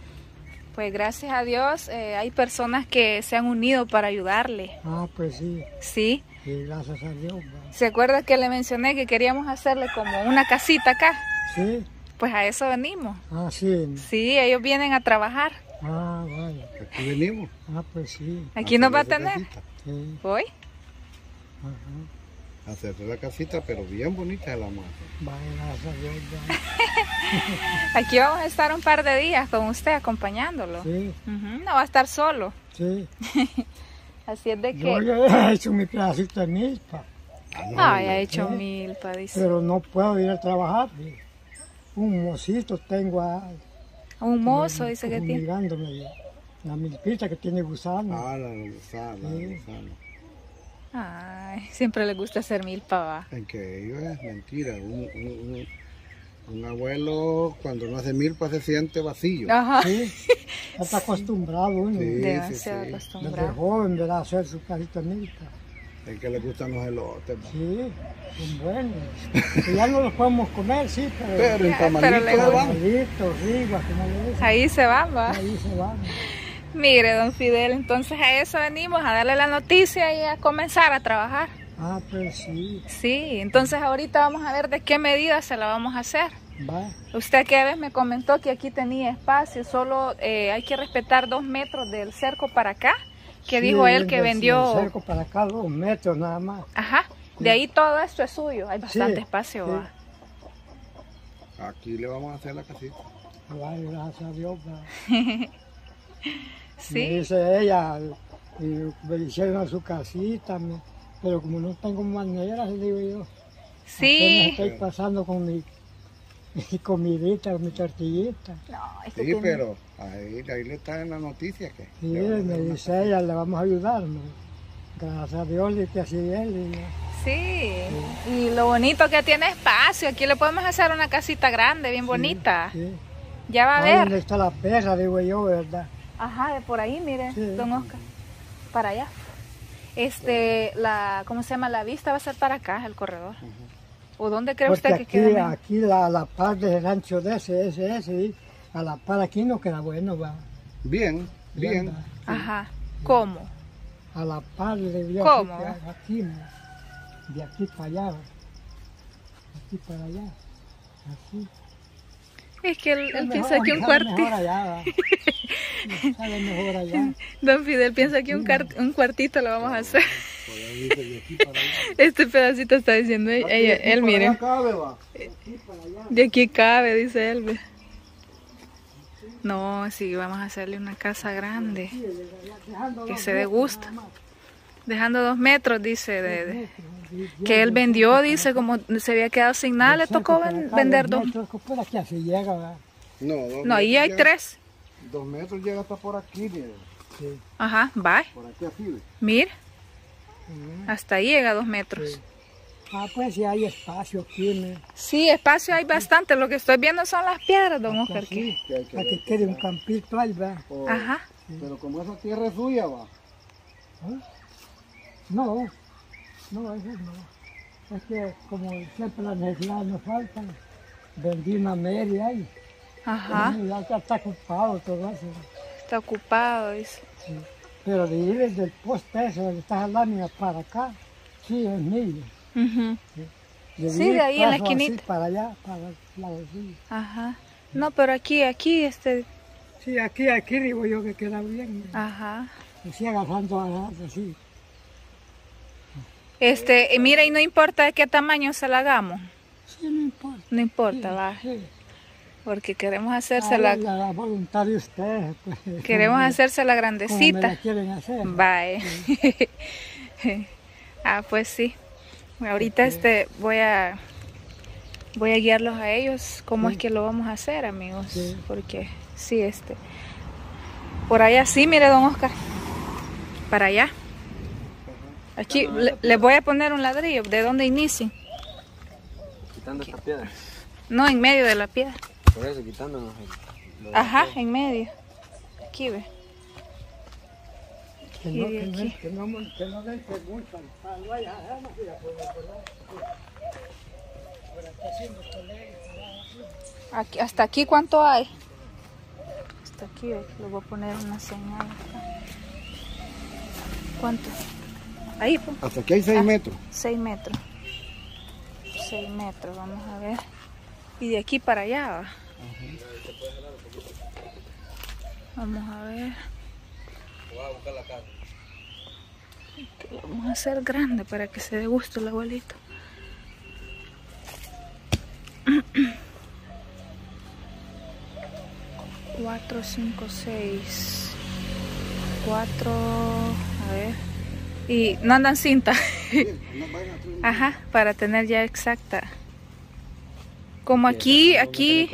Speaker 2: Pues gracias a Dios eh, hay personas que se han unido para ayudarle.
Speaker 1: Ah, pues sí,
Speaker 2: Sí.
Speaker 1: sí, gracias a Dios. va.
Speaker 2: ¿Se acuerda que le mencioné que queríamos hacerle como una casita acá?
Speaker 1: Sí,
Speaker 2: Pues a eso venimos.
Speaker 1: ah, sí, ¿no?
Speaker 2: Sí, ellos vienen a trabajar.
Speaker 1: ah, vaya,
Speaker 5: Aquí venimos.
Speaker 1: ah, pues sí,
Speaker 2: Aquí nos va a tener.
Speaker 1: sí,
Speaker 2: Hoy.
Speaker 1: Ajá.
Speaker 5: La casita, pero bien bonita la masa.
Speaker 1: Vaya, gracias a Dios. va. (laughs)
Speaker 2: Aquí vamos a estar un par de días con usted acompañándolo.
Speaker 1: Sí,
Speaker 2: No va a estar solo.
Speaker 1: sí. (laughs)
Speaker 2: Así es de
Speaker 1: Yo
Speaker 2: que...
Speaker 1: ya he (laughs) hecho mi pedacito de milpa,
Speaker 2: Ay, ha hecho
Speaker 1: ¿eh?
Speaker 2: milpa, dice.
Speaker 1: pero no puedo ir a trabajar. sí. Un mocito tengo a,
Speaker 2: Un mozo dice que tiene.
Speaker 1: mirándome la milpita que tiene gusano.
Speaker 5: Ah, la gusana, la
Speaker 1: Sí.
Speaker 2: Ay, siempre le gusta hacer milpa, va.
Speaker 5: En que ello es mentira. Un, un- un- un abuelo cuando no hace milpa se siente vacío.
Speaker 2: Ajá.
Speaker 1: Sí, ya (laughs) está acostumbrado uno.
Speaker 5: Sí.
Speaker 2: Demasiado
Speaker 5: sí.
Speaker 1: Desde
Speaker 2: acostumbrado.
Speaker 1: joven, ¿verdad? A hacer su casita de milpa.
Speaker 5: El que le gustan los elotes. va.
Speaker 1: Sí, son buenos. Que ya no los podemos comer, sí, pero...
Speaker 5: Pero en tamalito.
Speaker 2: Ahí se van, va.
Speaker 1: Ahí se van.
Speaker 2: Mire, don Fidel, entonces a eso venimos, a darle la noticia y a comenzar a trabajar.
Speaker 1: Ah, pues sí,
Speaker 2: Sí, entonces ahorita vamos a ver de qué medida se la vamos a hacer.
Speaker 1: va.
Speaker 2: Usted que vez me comentó que aquí tenía espacio, solo eh, hay que respetar dos metros del cerco para acá, que
Speaker 1: Sí,
Speaker 2: dijo él que
Speaker 1: del-
Speaker 2: vendió...
Speaker 1: del cerco para acá, dos metros nada más.
Speaker 2: Ajá, de ahí todo esto es suyo, hay bastante
Speaker 1: Sí,
Speaker 2: espacio.
Speaker 1: sí.
Speaker 2: va.
Speaker 5: Aquí le vamos a hacer la casita.
Speaker 1: Ay, gracias a Dios. va. (laughs)
Speaker 2: Sí,
Speaker 1: Me dice ella, y me hicieron su casita, me- pero como no tengo manera, le digo yo,
Speaker 2: sí.
Speaker 1: estoy pasando con mi, mi comidita, mi tortillita.
Speaker 2: No, es que
Speaker 5: Sí,
Speaker 2: tiene-
Speaker 5: pero ahí, ahí le está en la noticia que.
Speaker 1: Sí,
Speaker 5: a
Speaker 1: me
Speaker 5: una
Speaker 1: dice ella, le vamos a ayudar. ¿no? Gracias a Dios, le que así es. digo.
Speaker 2: Sí, y lo bonito que tiene espacio, aquí le podemos hacer una casita grande, bien bonita.
Speaker 1: Sí.
Speaker 2: Ya va a ver.
Speaker 1: está la perra, digo yo, ¿verdad?
Speaker 2: Ajá, de por ahí, mire,
Speaker 1: Sí.
Speaker 2: don Oscar. Para allá. Este, la, ¿cómo se llama? La vista va a ser para acá, el corredor. ¿O dónde cree
Speaker 1: Porque
Speaker 2: usted que
Speaker 1: aquí,
Speaker 2: queda?
Speaker 1: aquí la, la par del rancho de ese, ese, ese, a la par aquí no queda bueno, va.
Speaker 5: Bien, bien.
Speaker 1: va.
Speaker 2: Ajá. ¿Cómo?
Speaker 1: A la par a
Speaker 2: ¿Cómo?
Speaker 1: aquí, ¿no? de aquí para allá, va. aquí para allá, así.
Speaker 2: Es que él, él
Speaker 1: Mejor-
Speaker 2: piensa que un cuartito.
Speaker 1: Mejor allá, (laughs) mejor allá. (laughs)
Speaker 2: Don Fidel piensa que un, cuartito lo vamos a hacer. Este pedacito está diciendo ella, él,
Speaker 5: va.
Speaker 2: De aquí cabe, dice él. No, sí, vamos a hacerle una casa grande. Que se dé gusto. Dejando dos metros, dice, de, de- que él vendió, dice, como se había quedado sin nada, le tocó ven- vender dos.
Speaker 1: Por aquí así llega, va.
Speaker 5: No, dos
Speaker 2: No, ahí hay
Speaker 5: llega-
Speaker 2: tres.
Speaker 5: Dos metros llega hasta por aquí, mire.
Speaker 1: Sí.
Speaker 2: Ajá, va,
Speaker 5: Por aquí así, ve.
Speaker 2: mire. Hasta ahí llega dos metros.
Speaker 1: Sí. Ah, pues sí hay espacio aquí, me.
Speaker 2: Sí, espacio hay bastante. Lo que estoy viendo son las piedras, don Oscar. Que
Speaker 5: hay que
Speaker 1: para que quede un campito ahí, va.
Speaker 5: O-
Speaker 2: Ajá.
Speaker 5: Pero como esa tierra es suya, va.
Speaker 1: No, no, eso no. Es que como siempre las necesidades nos faltan, vendí una media ahí.
Speaker 2: Ajá.
Speaker 1: Y ya está ocupado todo eso.
Speaker 2: Está ocupado, dice.
Speaker 1: sí. Pero de ir desde el poste ese donde está la lámina para acá, sí, es mío.
Speaker 2: Ujú. Sí, de ahí en la esquinita.
Speaker 1: para allá, para lado sí.
Speaker 2: Ajá. No, pero aquí, aquí, este.
Speaker 1: Sí, aquí, aquí digo yo que queda bien.
Speaker 2: Ajá.
Speaker 1: Así agarrando, agarrando, así.
Speaker 2: Este, y mira, y no importa de qué tamaño se la hagamos.
Speaker 1: Sí, no importa.
Speaker 2: No importa, va.
Speaker 1: Sí.
Speaker 2: Porque queremos hacérsela,
Speaker 1: la, la voluntad de ustedes, pues.
Speaker 2: queremos (laughs) hacérsela
Speaker 1: como me la
Speaker 2: grandecita.
Speaker 1: quieren hacer.
Speaker 2: Bye. (laughs) ah, pues sí. Ahorita este voy a voy a guiarlos a ellos cómo es que lo vamos a hacer, amigos, porque sí este por allá sí, mire, don Oscar. Para allá. Aquí le, les voy a poner un ladrillo, ¿de dónde inician?
Speaker 4: Quitando esta piedra.
Speaker 2: No, en medio de la piedra.
Speaker 4: Por eso, quitándonos el- lo-
Speaker 2: Ajá, en medio. Aquí ve.
Speaker 1: Que no, que no,
Speaker 2: aquí.
Speaker 1: que no, que no den preguntas. Ah, ah, pues, aquí.
Speaker 2: Aquí, hasta aquí cuánto hay. Hasta aquí, le voy a poner una señal. acá. ¿Cuánto? Ahí, pues.
Speaker 5: Hasta aquí hay 6
Speaker 2: Ah.
Speaker 5: metros.
Speaker 2: 6 metros. 6 metros, vamos a ver. Y de aquí para allá va. Vamos a ver. Lo vamos a hacer grande para que se dé gusto el abuelito. (clears throat) Cuatro, cinco, seis. Cuatro. A ver. Y no andan cinta. (laughs) Ajá, para tener ya exacta. Como aquí, aquí.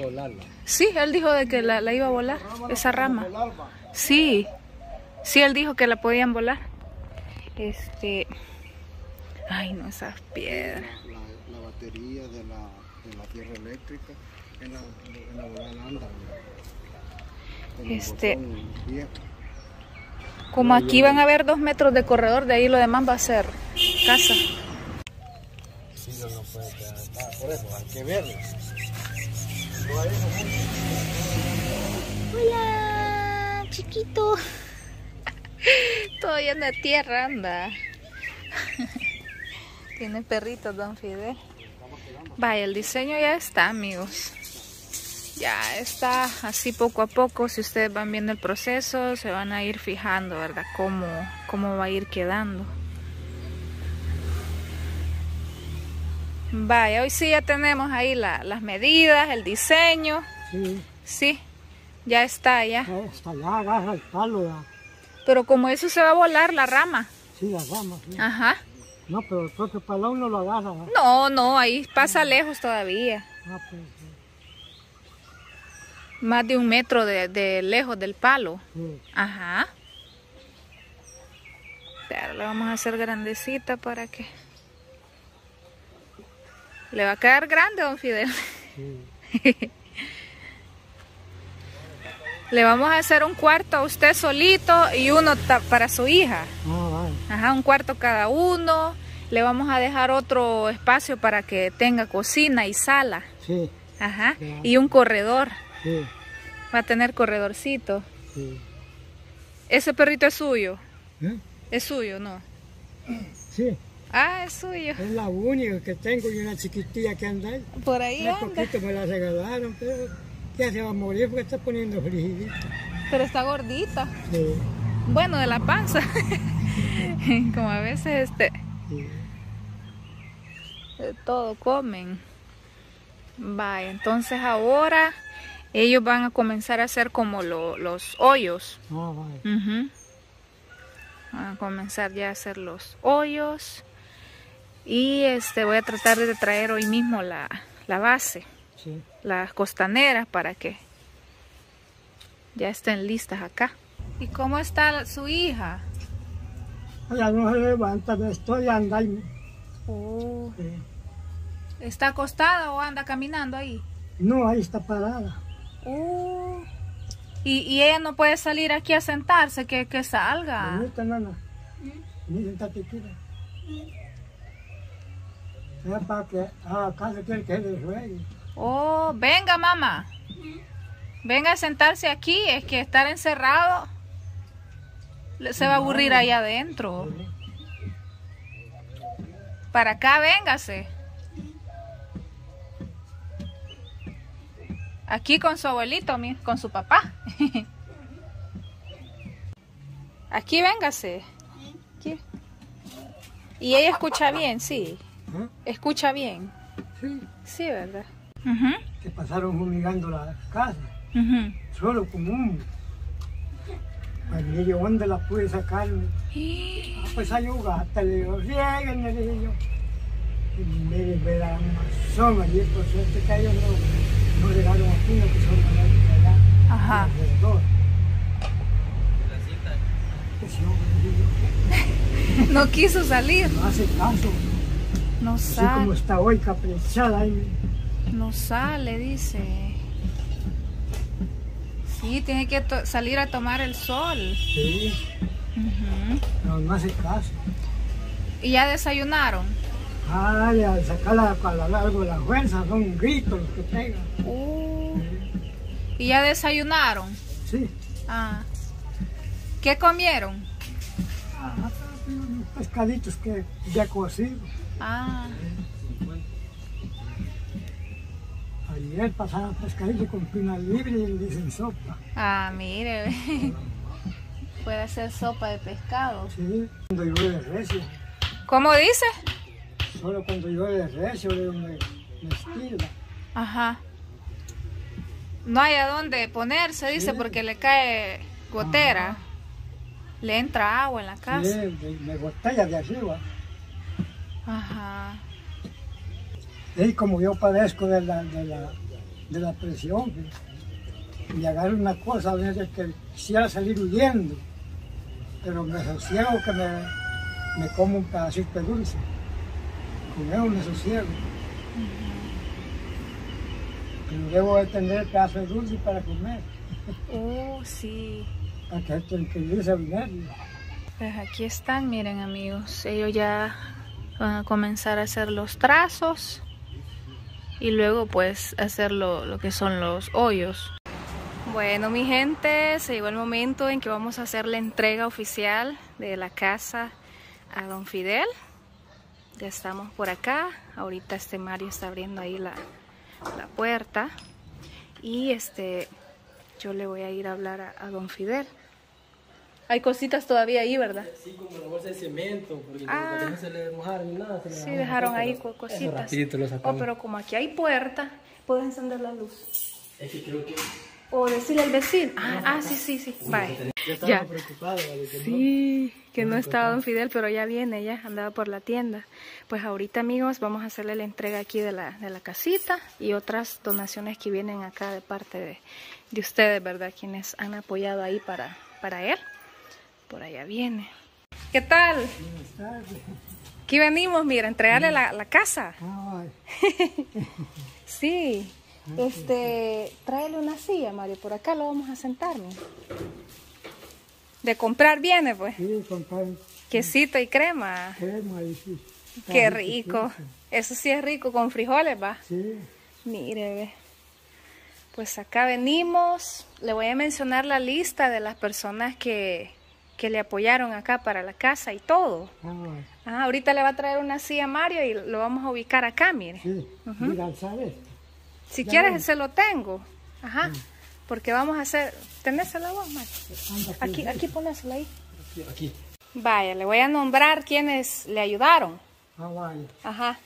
Speaker 2: Sí, él dijo de que la, la iba a volar, esa rama. Sí, sí, él dijo que la podían volar. Este. Ay, no, esas piedras.
Speaker 5: La, la batería de la, de la tierra eléctrica en la, en la volada anda. Con el
Speaker 2: Este-. Como aquí van a haber dos metros de corredor, de ahí lo demás va a ser casa.
Speaker 5: Por eso hay que verlo.
Speaker 2: Hola, chiquito. Todavía anda tierra, anda. (laughs) Tiene perritos, don Fidel. Vaya, el diseño ya está, amigos. Ya está así poco a poco. Si ustedes van viendo el proceso, se van a ir fijando, ¿verdad? Cómo, cómo va a ir quedando. Vaya, hoy sí ya tenemos ahí la- las medidas, el diseño.
Speaker 1: Sí,
Speaker 2: Sí, ya está, ya.
Speaker 1: eh, hasta allá agarra el palo, ya.
Speaker 2: Pero como eso se va a volar la rama.
Speaker 1: sí, las ramas. sí.
Speaker 2: Ajá.
Speaker 1: No, pero el propio palón no lo agarra. ¿va?
Speaker 2: No, no, ahí pasa lejos todavía.
Speaker 1: Ah, pues,
Speaker 2: Más de un metro de, de lejos del palo.
Speaker 1: sí.
Speaker 2: Ajá. Pero le vamos a hacer grandecita para que... Le va a quedar grande, don Fidel.
Speaker 1: sí. (laughs)
Speaker 2: Le vamos a hacer un cuarto a usted solito y uno para su hija.
Speaker 1: Ah, vale.
Speaker 2: Ajá, un cuarto cada uno. Le vamos a dejar otro espacio para que tenga cocina y sala.
Speaker 1: Sí,
Speaker 2: Ajá. Y un corredor.
Speaker 1: Sí,
Speaker 2: Va a tener corredorcito.
Speaker 1: sí.
Speaker 2: Ese perrito es suyo.
Speaker 1: ¿Eh?
Speaker 2: Es suyo, ¿no?
Speaker 1: Sí,
Speaker 2: Ah, es suyo.
Speaker 1: es la única que tengo y una chiquitilla que anda ahí.
Speaker 2: Por ahí
Speaker 1: Hace
Speaker 2: anda.
Speaker 1: poquito me la regalaron, pero ya se va a morir porque está poniendo frigidita.
Speaker 2: Pero está gordita.
Speaker 1: Sí,
Speaker 2: Bueno, de la panza. (laughs) Como a veces este,
Speaker 1: sí.
Speaker 2: de todo comen. Vaya, entonces ahora ellos van a comenzar a hacer como lo- los hoyos.
Speaker 1: Vale.
Speaker 2: Ujú. Van a comenzar ya a hacer los hoyos. Y este voy a tratar de traer hoy mismo la, la base,
Speaker 1: Sí.
Speaker 2: las costaneras para que ya estén listas acá. ¿Y cómo está su hija?
Speaker 1: Ya no se levanta de esto y anda ahí.
Speaker 2: Oh,
Speaker 1: Sí.
Speaker 2: ¿Está acostada o anda caminando ahí?
Speaker 1: No, ahí está parada.
Speaker 2: Y, y ella no puede salir aquí a sentarse, que, que salga.
Speaker 1: Bonita, nana. Ni sentate aquí. Ya para que a casa quiere que le ruegue.
Speaker 2: Oh, venga mamá. Venga a sentarse aquí, es que estar encerrado se va a aburrir ahí adentro. Para acá, véngase. Aquí con su abuelito, mi- con su papá. (laughs) Aquí véngase. Aquí. Y ella escucha bien, sí.
Speaker 1: ¿Eh?
Speaker 2: Escucha bien.
Speaker 1: Sí,
Speaker 2: Sí, ¿verdad?
Speaker 1: Que pasaron fumigando la casa.
Speaker 2: ujú.
Speaker 1: Solo como un. Al niño, ¿dónde la pude sacar? (gasps) Ah, pues hay un gato, le digo, rieguen, le dije yo. Una zona por suerte que ellos no, no llegaron aquí, no que son de allá.
Speaker 2: Ajá.
Speaker 1: alrededor. (laughs)
Speaker 2: No quiso salir.
Speaker 1: no hace caso,
Speaker 2: No
Speaker 1: así como
Speaker 2: sale.
Speaker 1: está hoy, caprichada ahí.
Speaker 2: No sale, dice. Sí, tiene que salir a tomar el sol.
Speaker 1: Sí, pero no hace caso.
Speaker 2: ¿Y ya desayunaron?
Speaker 1: Ay, al sacarla a lo largo de la fuerza, son gritos los que pegan.
Speaker 2: Uh. ¿Y ya desayunaron?
Speaker 1: Sí.
Speaker 2: Ah. ¿Qué comieron?
Speaker 1: Unos pescaditos que ya cocido.
Speaker 2: Ah.
Speaker 1: Ayer pasaban pescaditos con pina libre y le dicen sopa.
Speaker 2: Ah, mire. (laughs) Puede hacer sopa de pescado.
Speaker 1: Sí, cuando llueve recio.
Speaker 2: ¿Cómo dice?
Speaker 1: Solo cuando llueve recio le me, me.
Speaker 2: Ajá. No hay a dónde ponerse, dice,
Speaker 1: Sí.
Speaker 2: porque le cae gotera. Le entra agua en la
Speaker 1: Sí,
Speaker 2: casa.
Speaker 1: me, me botella de arriba.
Speaker 2: Ajá.
Speaker 1: Y como yo padezco de la, de la, de la presión, me agarra una cosa a veces que quisiera salir huyendo, pero me sosiego que me, me como un pedacito de dulce. Con eso me sosiego. Pero debo de tener el pedazo de dulce para comer,
Speaker 2: Oh, sí.
Speaker 1: para que esto tranquilice a.
Speaker 2: Pues aquí están, miren amigos. Ellos ya van a comenzar a hacer los trazos y luego pues hacer lo, lo que son los hoyos. Bueno, mi gente, se llegó el momento en que vamos a hacer la entrega oficial de la casa a don Fidel. Ya estamos por acá. Ahorita este Mario está abriendo ahí la, la puerta. Y este, yo le voy a ir a hablar a, a don Fidel. Hay cositas todavía ahí, ¿verdad?
Speaker 6: Sí, como la bolsa de cemento, porque
Speaker 2: Ah.
Speaker 6: no se le mojaron ni nada. se
Speaker 2: Sí,
Speaker 6: dejaron
Speaker 2: ahí cositas. Oh, pero como aquí hay puerta, puedes encender la luz.
Speaker 6: Es que creo que
Speaker 2: O decirle al vecino. Ah, ah, sí, sí, sí. Bye.
Speaker 6: ya estaba
Speaker 2: Ya.
Speaker 6: preocupado. ¿vale? Que no.
Speaker 2: Sí, que no estaba don Fidel, pero ya viene, ya andaba por la tienda. Pues ahorita, amigos, vamos a hacerle la entrega aquí de la, de la casita y otras donaciones que vienen acá de parte de, de ustedes, ¿verdad? Quienes han apoyado ahí para, para él. Por allá viene. ¿Qué tal? Aquí venimos, mira, entregarle la, la casa.
Speaker 1: Ay, (laughs)
Speaker 2: Sí, este, tráele una silla, Mario, por acá lo vamos a sentar. De comprar viene, pues.
Speaker 1: sí, comprar
Speaker 2: Quesito y crema.
Speaker 1: crema y sí.
Speaker 2: Qué rico. Eso sí es rico con frijoles, va.
Speaker 1: Sí,
Speaker 2: Mire, ve. Pues acá venimos. Le voy a mencionar la lista de las personas que, que le apoyaron acá para la casa y todo.
Speaker 1: ah.
Speaker 2: Ah, ahorita le va a traer una silla a Mario y lo vamos a ubicar acá, mire.
Speaker 1: sí. Mira, ¿sabes?
Speaker 2: Si
Speaker 1: Ya
Speaker 2: quieres, se lo tengo. Ajá. Porque vamos a hacer. ¿Tenésela vos,
Speaker 1: pues,
Speaker 2: Aquí, aquí ponésela ahí.
Speaker 6: Aquí, aquí.
Speaker 2: Vaya, le voy a nombrar quienes le ayudaron.
Speaker 1: Ah, vaya.
Speaker 2: Ajá.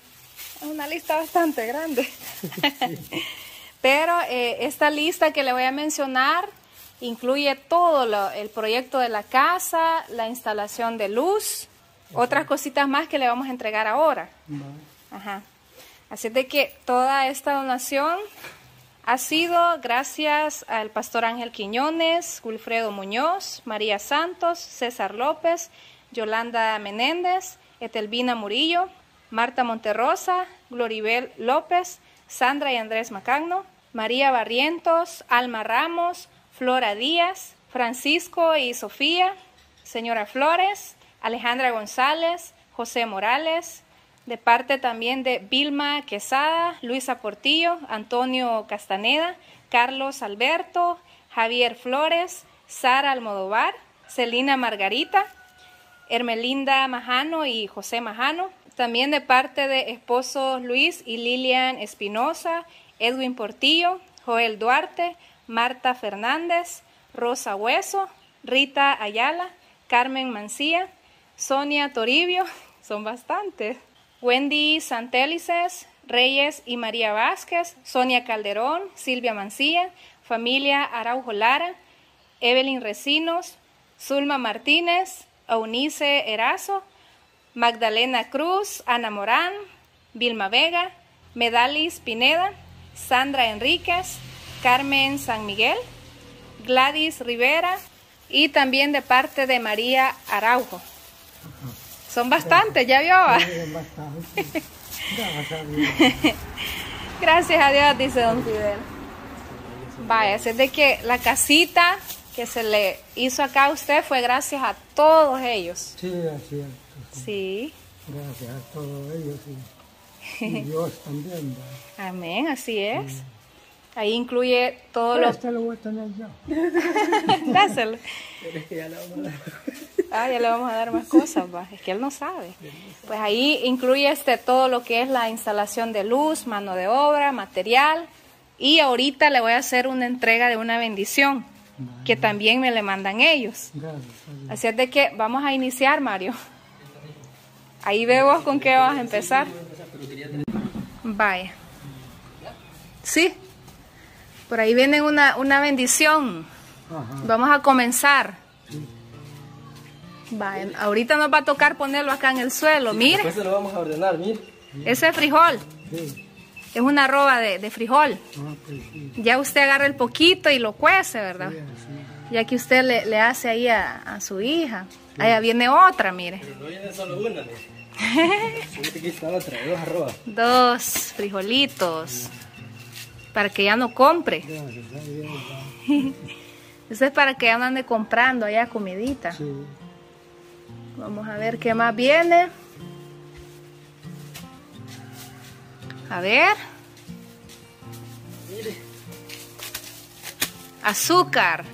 Speaker 2: Es una lista bastante grande. (laughs) (laughs) Pero eh, esta lista que le voy a mencionar incluye todo lo- el proyecto de la casa, la instalación de luz, otras cositas más que le vamos a entregar ahora. Ajá. Así de que toda esta donación ha sido gracias al pastor Ángel Quiñones, Wilfredo Muñoz, María Santos, César López, Yolanda Menéndez, Etelvina Murillo, Marta Monterrosa, Gloribel López, Sandra y Andrés Macagno, María Barrientos, Alma Ramos, Flora Díaz, Francisco y Sofía, señora Flores, Alejandra González, José Morales, de parte también de Vilma Quesada, Luisa Portillo, Antonio Castaneda, Carlos Alberto, Javier Flores, Sara Almodovar, Celina Margarita, Hermelinda Majano y José Majano. También de parte de esposos Luis y Lilian Espinosa, Edwin Portillo, Joel Duarte, Marta Fernández, Rosa Hueso, Rita Ayala, Carmen Mancía, Sonia Toribio, (laughs) son bastantes, Wendy Santélices, Reyes y María Vázquez, Sonia Calderón, Silvia Mancía, familia Araujo Lara, Evelyn Recinos, Zulma Martínez, Eunice Erazo, Magdalena Cruz, Ana Morán, Vilma Vega, Medalis Pineda, Sandra Enríquez, Carmen San Miguel, Gladys Rivera y también de parte de María Araujo. Son bastantes, ya vio.
Speaker 1: Miren (laughs) bastante. Gracias a Dios.
Speaker 2: Gracias a Dios, dice don Fidel. Vaya, es de que la casita que se le hizo acá a usted fue gracias a todos ellos.
Speaker 1: Sí, es cierto. sí.
Speaker 2: Sí,
Speaker 1: Gracias a todos ellos y, (laughs) y Dios también. ¿verdad?
Speaker 2: amén, así es. Ahí incluye todo lo...
Speaker 1: Este lo voy a tener yo. (laughs)
Speaker 2: Dáselo.
Speaker 6: Pero es que ya la vamos a dar.
Speaker 2: Ah, ya le vamos a dar más cosas, va. Es que él no sabe. Pues ahí incluye este todo lo que es la instalación de luz, mano de obra, material. Y ahorita le voy a hacer una entrega de una bendición que también me le mandan ellos. Así es de que vamos a iniciar, Mario. Ahí veo vos con qué vas a empezar. Vaya. Sí. Por ahí viene una, una bendición. Vamos a comenzar. Ahorita nos va a tocar ponerlo acá en el suelo. Mire,
Speaker 6: Después se lo vamos a ordenar, mire.
Speaker 2: ese frijol
Speaker 1: Sí.
Speaker 2: es una roba de, de frijol.
Speaker 1: Ah, pues sí.
Speaker 2: Ya usted agarra el poquito y lo cuece, ¿verdad? Ya que usted le, le hace ahí a, a su hija. Allá viene otra, mire.
Speaker 6: Pero no viene solo una, mire. (laughs) Fíjate que está otra, dos arrobas.
Speaker 2: Dos frijolitos. Para que ya no compre. (laughs) Eso es para que ya no ande comprando allá comidita. Vamos a ver qué más viene. A ver.
Speaker 6: Mire,
Speaker 2: Azúcar.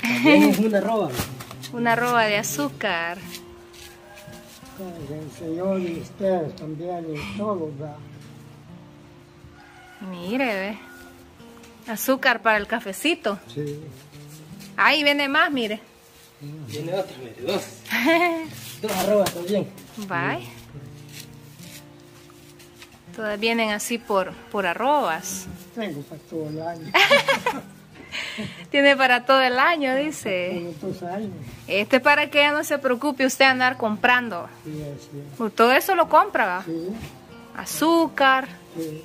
Speaker 6: también es (laughs) una arroba.
Speaker 2: Una roba de azúcar.
Speaker 1: Al Señor y ustedes también y todos. ¿verdad?
Speaker 2: Mire, ve. Azúcar para el cafecito.
Speaker 1: Sí.
Speaker 2: Ahí viene más, mire.
Speaker 6: Viene otra, mire, (laughs) dos. Dos arrobas también.
Speaker 2: Bye. Todas vienen así por, por arrobas.
Speaker 1: Tengo para todo el año. (laughs)
Speaker 2: Tiene para todo el año, dice.
Speaker 1: Años.
Speaker 2: Este para que ya no se preocupe usted andar comprando.
Speaker 1: Sí, es.
Speaker 2: Pues Todo eso lo compra.
Speaker 1: Sí,
Speaker 2: azúcar,
Speaker 1: sí.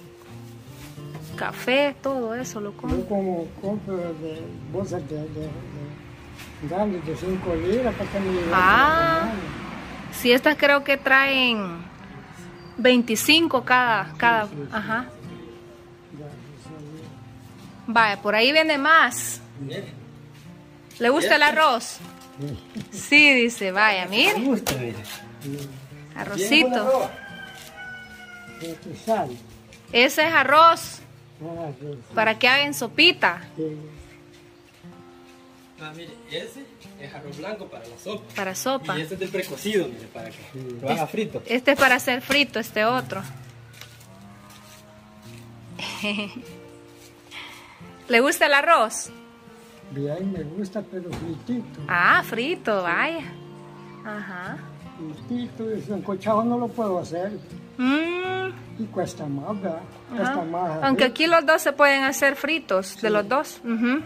Speaker 2: café, todo eso lo
Speaker 1: Yo
Speaker 2: compra.
Speaker 1: como compro de bolsas de, de, grandes de 5 libras para que me
Speaker 2: Ah. Si estas creo que traen 25 cada, cada, ajá.
Speaker 1: Gracias a Dios.
Speaker 2: Vaya, por ahí viene más. ¿Le gusta el arroz? Sí, dice, vaya,
Speaker 6: Me
Speaker 2: mire,
Speaker 6: gusta, mire.
Speaker 2: arrocito.
Speaker 1: Sal.
Speaker 2: Ese es arroz
Speaker 1: Ah, sí,
Speaker 2: para que hagan sopita,
Speaker 1: sí.
Speaker 6: Ah, mire, ese es arroz blanco para la sopa.
Speaker 2: para sopa.
Speaker 6: Y este es del precocido, mire, para que lo haga frito.
Speaker 2: Este es para hacer frito, este otro. (laughs) ¿Le gusta el arroz?
Speaker 1: Bien, me gusta, pero fritito.
Speaker 2: Ah, frito, vaya. Ajá.
Speaker 1: Fritito, y encochado no lo puedo hacer.
Speaker 2: Mm,
Speaker 1: Y cuesta más, ¿verdad?
Speaker 2: ajá.
Speaker 1: Cuesta más.
Speaker 2: Aunque aquí los dos se pueden hacer fritos, de los dos. Ujú.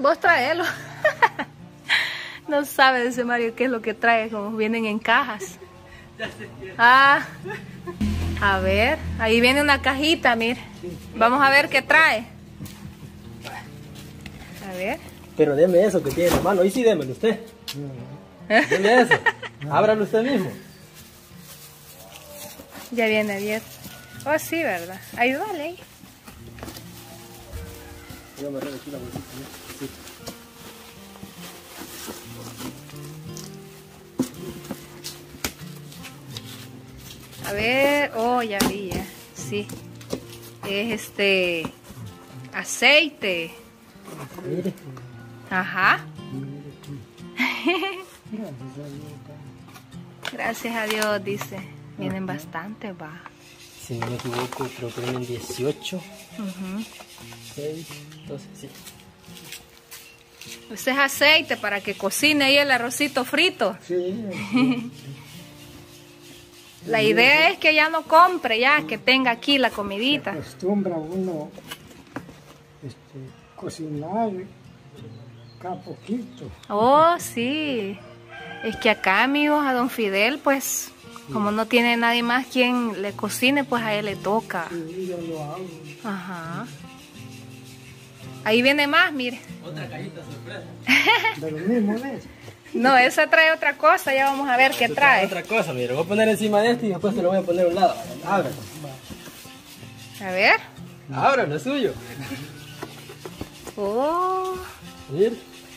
Speaker 2: Vos traelo. (laughs) no sabe ese Mario qué es lo que trae, como vienen en cajas. Ah, a ver, ahí viene una cajita, mire. Vamos a ver qué trae. A ver.
Speaker 6: Pero deme eso que tiene en la mano. Ahí sí démelo usted. Deme eso. Ábralo usted mismo.
Speaker 2: Ya viene abierto. Oh, sí, ¿verdad? Ayúdale
Speaker 6: amarrar aquí la bolsita.
Speaker 2: A ver, oh, ya vi, ya. Sí. Es este aceite. Ajá. (laughs)
Speaker 1: gracias a Dios.
Speaker 2: Dice. Vienen bastante, va.
Speaker 6: Si no me equivoco, creo que vienen 18,
Speaker 2: Ujú.
Speaker 6: 6, 12, sí.
Speaker 2: Ese es aceite para que cocine ahí el arrocito frito.
Speaker 1: Sí, (laughs)
Speaker 2: La idea es que ya no compre, ya que tenga aquí la comidita.
Speaker 1: acostumbra uno este, cocinar cada poquito.
Speaker 2: Oh, sí. Es que acá, amigos, a don Fidel, pues, como no tiene nadie más quien le cocine, pues a él le toca.
Speaker 1: Yo lo hago.
Speaker 2: Ajá. Ahí viene más, mire.
Speaker 6: Otra cajita sorpresa.
Speaker 1: De lo mismo es. (laughs)
Speaker 2: No, esa trae otra cosa, ya vamos a ver qué trae.
Speaker 6: Otra cosa, mire, lo voy a poner encima de este y después se lo voy a poner a un lado. Ábralo.
Speaker 2: A ver.
Speaker 6: Ábralo, es suyo.
Speaker 2: Oh,
Speaker 6: Mire.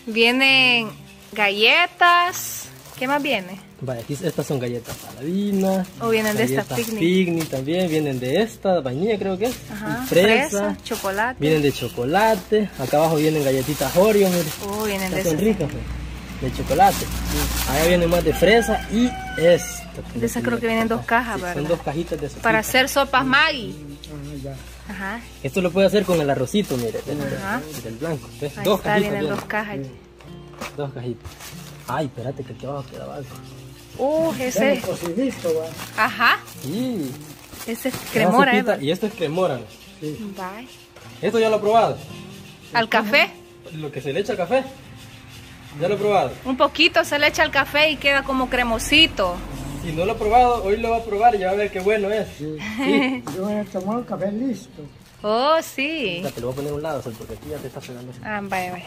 Speaker 2: vienen galletas. ¿Qué más viene?
Speaker 6: Vaya, aquí estas son galletas saladinas.
Speaker 2: O vienen de esta picnic.
Speaker 6: picnic también, vienen de esta, vainilla creo que es.
Speaker 2: Ajá.
Speaker 6: y fresa.
Speaker 2: chocolate.
Speaker 6: Vienen de chocolate. Acá abajo vienen galletitas Oreo, mire.
Speaker 2: Oh, vienen de
Speaker 6: Estas son
Speaker 2: esas.
Speaker 6: ricas, pues, de chocolate. Allá vienen más de fresa y esta.
Speaker 2: De esas creo que vienen dos cajas,
Speaker 6: Sí, Son dos cajitas de
Speaker 2: Para
Speaker 6: sopita.
Speaker 2: hacer sopas Maggi.
Speaker 1: Ah, ya.
Speaker 2: Ajá.
Speaker 6: Esto lo puede hacer con el arrocito, mire, del,
Speaker 2: Ajá.
Speaker 6: del blanco. Dos
Speaker 2: está,
Speaker 6: cajitas.
Speaker 2: vienen dos cajas.
Speaker 6: Dos cajitas. Ay, espérate que aquí abajo quedaba algo.
Speaker 2: Uh, ese. Ajá.
Speaker 6: Sí.
Speaker 2: Ese es cremora, ¿eh?
Speaker 6: Y esto es cremora. Esto ya lo he probado.
Speaker 2: Al café.
Speaker 6: Lo que se le echa al café. Ya lo he probado.
Speaker 2: Un poquito se le echa al café y queda como cremosito.
Speaker 6: Si no lo he probado, hoy lo va a probar y ya va a ver qué bueno es.
Speaker 1: Sí. (laughs)
Speaker 6: Sí.
Speaker 1: Yo he tomado café listo.
Speaker 2: Oh, sí.
Speaker 6: Espérate, lo voy a poner a un lado, porque aquí ya te está pegando.
Speaker 2: Ah, vaya, vaya.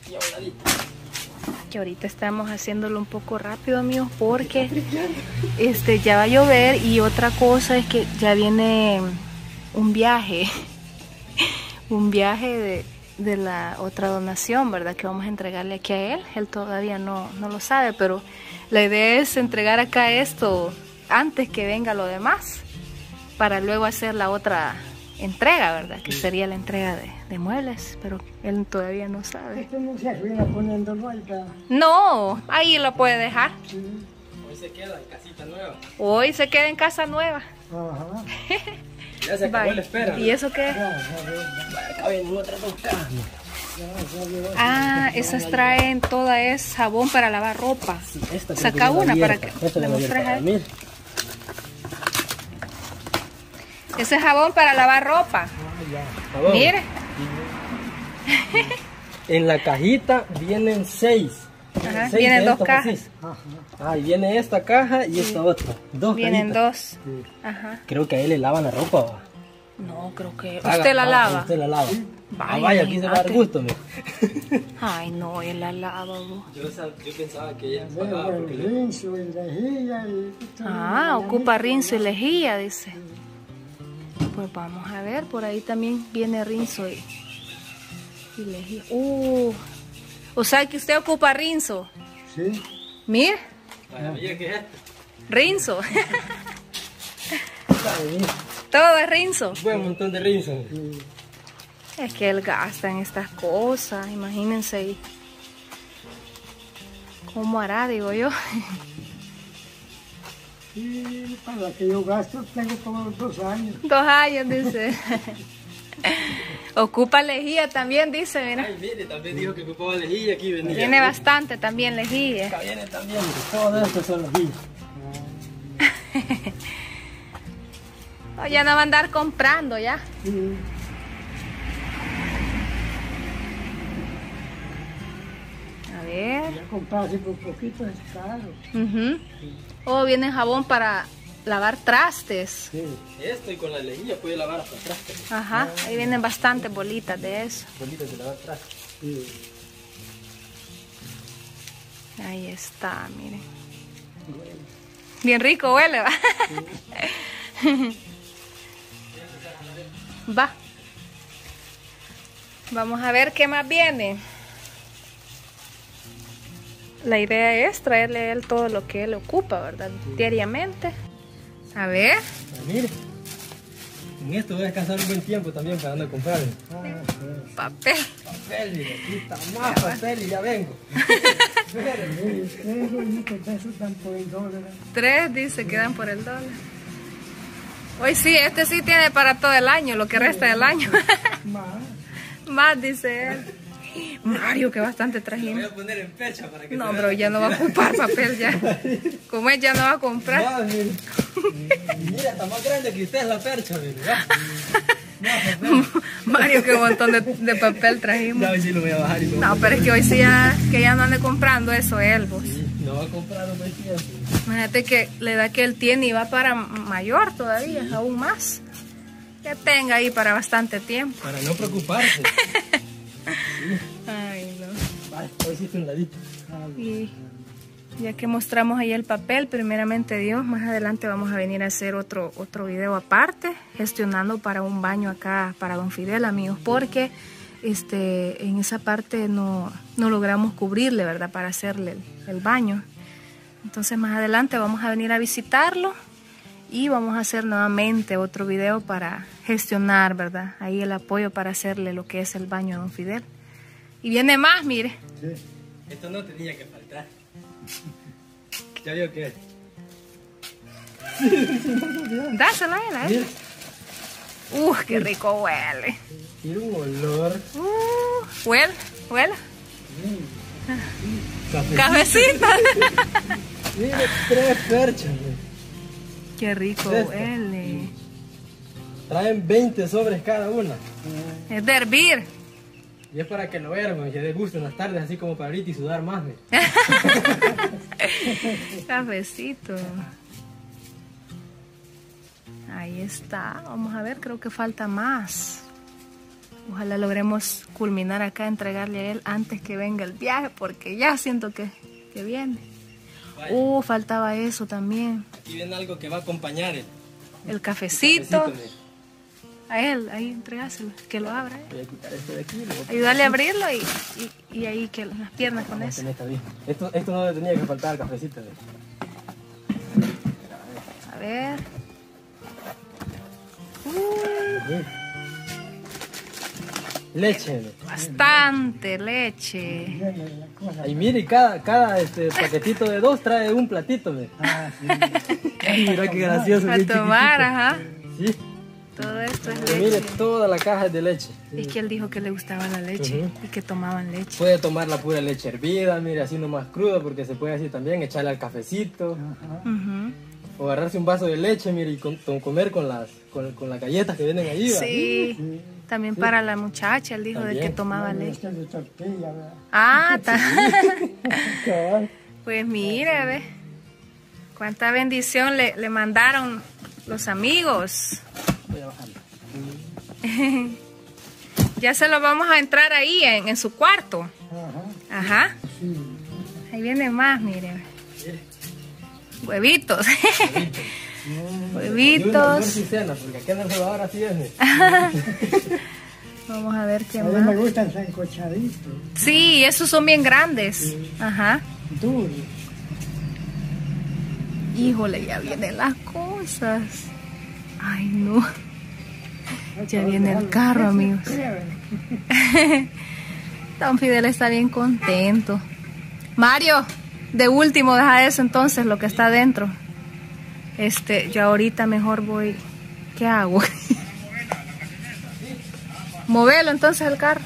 Speaker 6: Aquí a un ladito.
Speaker 2: Que ahorita estamos haciéndolo un poco rápido, amigos, porque este ya va a llover y otra cosa es que ya viene un viaje, (laughs) un viaje de, de la otra donación, ¿verdad? Que vamos a entregarle aquí a él. Él todavía no, no lo sabe, pero la idea es entregar acá esto antes que venga lo demás, para luego hacer la otra entrega, ¿verdad? Que sería la entrega de, de muebles, pero él todavía no sabe.
Speaker 1: Esto no se ahí, ¿verdad?
Speaker 2: No, ahí lo puede dejar.
Speaker 1: Sí.
Speaker 6: Hoy se queda en casita nueva.
Speaker 2: Hoy se queda en casa nueva.
Speaker 1: Ajá. (laughs)
Speaker 6: Ya se acabó
Speaker 2: Bye.
Speaker 6: la espera.
Speaker 2: ¿Y eso qué?
Speaker 6: Acá vienen otras dos cajas.
Speaker 2: Ah, esas traen toda es jabón para lavar ropa.
Speaker 6: Esta
Speaker 2: Saca una para que
Speaker 6: Esta
Speaker 2: le. Ese es jabón para lavar ropa.
Speaker 1: Ah, ya.
Speaker 2: Mire.
Speaker 6: En la cajita vienen seis.
Speaker 2: Ajá,
Speaker 6: Seis
Speaker 2: vienen dos cajas.
Speaker 1: Ajá.
Speaker 6: Ah, y viene esta caja y esta otra. Dos
Speaker 2: Vienen
Speaker 6: cajitas.
Speaker 2: dos.
Speaker 1: Sí.
Speaker 2: Ajá.
Speaker 6: Creo que a él le lavan la ropa. ¿va?
Speaker 2: No, creo que.
Speaker 6: Haga-
Speaker 2: ¿Usted la
Speaker 6: ah,
Speaker 2: lava?
Speaker 6: Usted la lava.
Speaker 2: Vaya,
Speaker 6: ah, vaya, aquí se va a dar gusto. mira. (laughs)
Speaker 2: Ay, no, él la lava. vos.
Speaker 6: Yo, yo pensaba que ella
Speaker 1: Veo el rinzo y lejilla y...
Speaker 2: Ah, ocupa rinzo y lejía, dice. Pues vamos a ver, por ahí también viene Rinzo y, y lejía. Uh, o sea que usted ocupa Rinzo.
Speaker 1: Sí.
Speaker 2: Mire, Rinzo. Todo es Rinzo.
Speaker 6: Buen montón de rinzo.
Speaker 2: Es que él gasta en estas cosas, imagínense. ¿Cómo hará, digo yo?
Speaker 1: Y para que yo gasto tengo como dos años.
Speaker 2: Dos años, dice. (laughs) (laughs) Ocupa lejía también, dice, mira.
Speaker 6: Ay, mire, también dijo que ocupaba lejilla aquí venía.
Speaker 2: Tiene bastante también lejía.
Speaker 6: Viene también, todo esto son lejillas. (laughs)
Speaker 2: Oh, ya no va a andar comprando ya. A ver.
Speaker 1: Ya comprarse por poquito es caro.
Speaker 2: ujú. Oh, viene jabón para lavar trastes.
Speaker 1: Sí.
Speaker 6: Esto y con la lejilla puede lavar hasta atrás.
Speaker 2: Ajá, ahí vienen bastantes bolitas de eso.
Speaker 6: Bolitas de lavar
Speaker 1: sí.
Speaker 2: Ahí está, miren. Bien rico huele, va. (laughs) va. Vamos a ver qué más viene. La idea es traerle a él todo lo que él ocupa, ¿verdad? Diariamente. A ver.
Speaker 6: Ah, mire. En esto voy a descansar un buen tiempo también para andar a comprar.
Speaker 1: Ah.
Speaker 2: Papel.
Speaker 6: Papel, mire, aquí está más papel y ya vengo.
Speaker 2: Tres dice que dan por el dólar. Hoy sí, este sí tiene para todo el año, lo que resta del año.
Speaker 1: Más. (laughs)
Speaker 2: Más, dice él. Mario, que bastante
Speaker 6: Lo voy
Speaker 2: trajimos.
Speaker 6: a poner en fecha para que
Speaker 2: No, pero ya no va a ocupar (laughs) papel ya. Como él ya no va a comprar.
Speaker 6: No. Mira, está más grande que usted es la percha. Más (laughs) papel.
Speaker 2: Mario, qué montón de, de papel trajimos.
Speaker 6: Ya hoy sí lo voy a bajar y lo
Speaker 2: No, pero es que hoy sí ya, que ya no ande comprando eso él, vos.
Speaker 6: Sí, no va a comprar un.
Speaker 2: Imagínate que la edad que él tiene y va para mayor todavía, aún más. Que tenga ahí para bastante tiempo.
Speaker 6: Para no preocuparse. (laughs)
Speaker 2: Ay, no.
Speaker 6: Vale, hoy sí un ladito.
Speaker 2: Y ya que mostramos ahí el papel, primeramente Dios, más adelante vamos a venir a hacer otro, otro video aparte, gestionando para un baño acá para Don Fidel, amigos, porque este, en esa parte no, no logramos cubrirle, ¿verdad? Para hacerle el, el baño. Entonces más adelante vamos a venir a visitarlo y vamos a hacer nuevamente otro video para gestionar, ¿verdad? Ahí el apoyo para hacerle lo que es el baño a Don Fidel. Y viene más, mire.
Speaker 1: Sí.
Speaker 6: Esto no tenía que faltar. Ya vio que
Speaker 2: Dásela a él, a él. Uh, qué rico huele.
Speaker 6: tiene un olor.
Speaker 2: Uh, huele, huele.
Speaker 6: Café.
Speaker 2: Cafecito.
Speaker 6: Mire, (laughs) tres perchas.
Speaker 2: Qué rico
Speaker 6: Esta.
Speaker 2: huele.
Speaker 6: Traen 20 sobres cada una.
Speaker 2: Es de hervir.
Speaker 6: Y es para que lo herman y se gusto en las tardes, así como para ahorita y sudar más. (laughs)
Speaker 2: Cafecito. Ahí está. Vamos a ver, creo que falta más. Ojalá logremos culminar acá, entregarle a él antes que venga el viaje, porque ya siento que, que viene. Uh, faltaba eso también.
Speaker 6: Aquí viene algo que va a acompañar el
Speaker 2: El cafecito. A él, ahí entregáselo, que lo abra.
Speaker 6: Voy a quitar esto de aquí.
Speaker 2: Ayudarle a abrirlo y, y, y ahí que las piernas con eso.
Speaker 6: Esto, esto no le tenía que faltar al cafecito.
Speaker 2: A ver. Uh,
Speaker 6: Leche.
Speaker 2: bastante leche.
Speaker 6: Ahí mire, cada, cada este, paquetito de dos trae un platito. mire.
Speaker 1: Ah, sí. (laughs)
Speaker 6: Mira qué gracioso.
Speaker 2: A
Speaker 6: bien
Speaker 2: tomar, ajá.
Speaker 6: Sí.
Speaker 2: Todo esto es
Speaker 6: Y mire,
Speaker 2: leche.
Speaker 6: toda la caja es de leche.
Speaker 2: Es que él dijo que le gustaba la leche y que tomaban leche.
Speaker 6: Puede tomar la pura leche hervida, mire, así nomás cruda, porque se puede así también, echarle al cafecito.
Speaker 1: Ajá.
Speaker 2: Ujú.
Speaker 6: O agarrarse un vaso de leche, mire, y con- con- comer con las, con, con las galletas que vienen ahí. ¿va?
Speaker 2: Sí.
Speaker 1: Sí.
Speaker 2: También para la muchacha, él dijo de que tomaba leche.
Speaker 1: de tortilla, ¿verdad?
Speaker 2: Ah, (laughs)
Speaker 1: Cabal.
Speaker 2: pues mire, ve. Cuánta bendición le, le mandaron los amigos.
Speaker 6: Voy. (laughs)
Speaker 2: Ya se lo vamos a entrar ahí en, en su cuarto.
Speaker 1: Ajá.
Speaker 2: Ajá.
Speaker 1: Sí.
Speaker 2: Ahí viene más, mire.
Speaker 6: Mire,
Speaker 2: Huevitos. (laughs) Huevitos.
Speaker 6: cena, porque aquí en El Salvador así es. (laughs)
Speaker 2: Vamos a ver qué
Speaker 1: A mí me
Speaker 2: más.
Speaker 1: gustan sancochaditos,
Speaker 2: Sí, esos son bien grandes. Ajá.
Speaker 1: duros.
Speaker 2: Híjole, ya vienen las cosas. Ay, no. Ya viene el carro, amigos. Don Fidel está bien contento. Mario, de último, deja eso entonces, lo que está adentro. Este, yo ahorita mejor voy. ¿Qué hago? Movelo entonces el carro.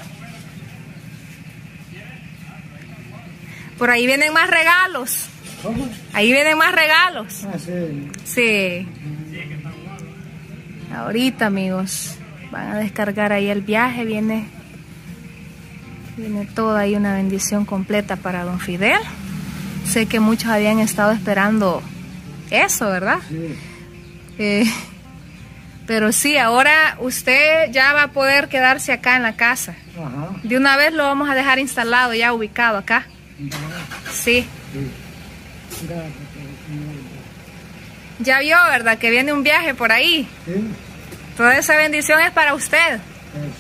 Speaker 2: Por ahí vienen más regalos.
Speaker 1: ¿Cómo?
Speaker 2: Ahí vienen más regalos.
Speaker 1: Ah, sí.
Speaker 2: Sí. Ahorita, amigos, van a descargar ahí el viaje. Viene, viene toda ahí una bendición completa para don Fidel. Sé que muchos habían estado esperando eso, ¿verdad?
Speaker 1: Sí.
Speaker 2: Eh, pero sí, ahora usted ya va a poder quedarse acá en la casa.
Speaker 1: Ajá.
Speaker 2: De una vez lo vamos a dejar instalado, ya ubicado acá. Sí.
Speaker 1: Gracias.
Speaker 2: Ya vio, ¿verdad? Que viene un viaje por ahí.
Speaker 1: Sí.
Speaker 2: Toda esa bendición es para usted.
Speaker 1: Es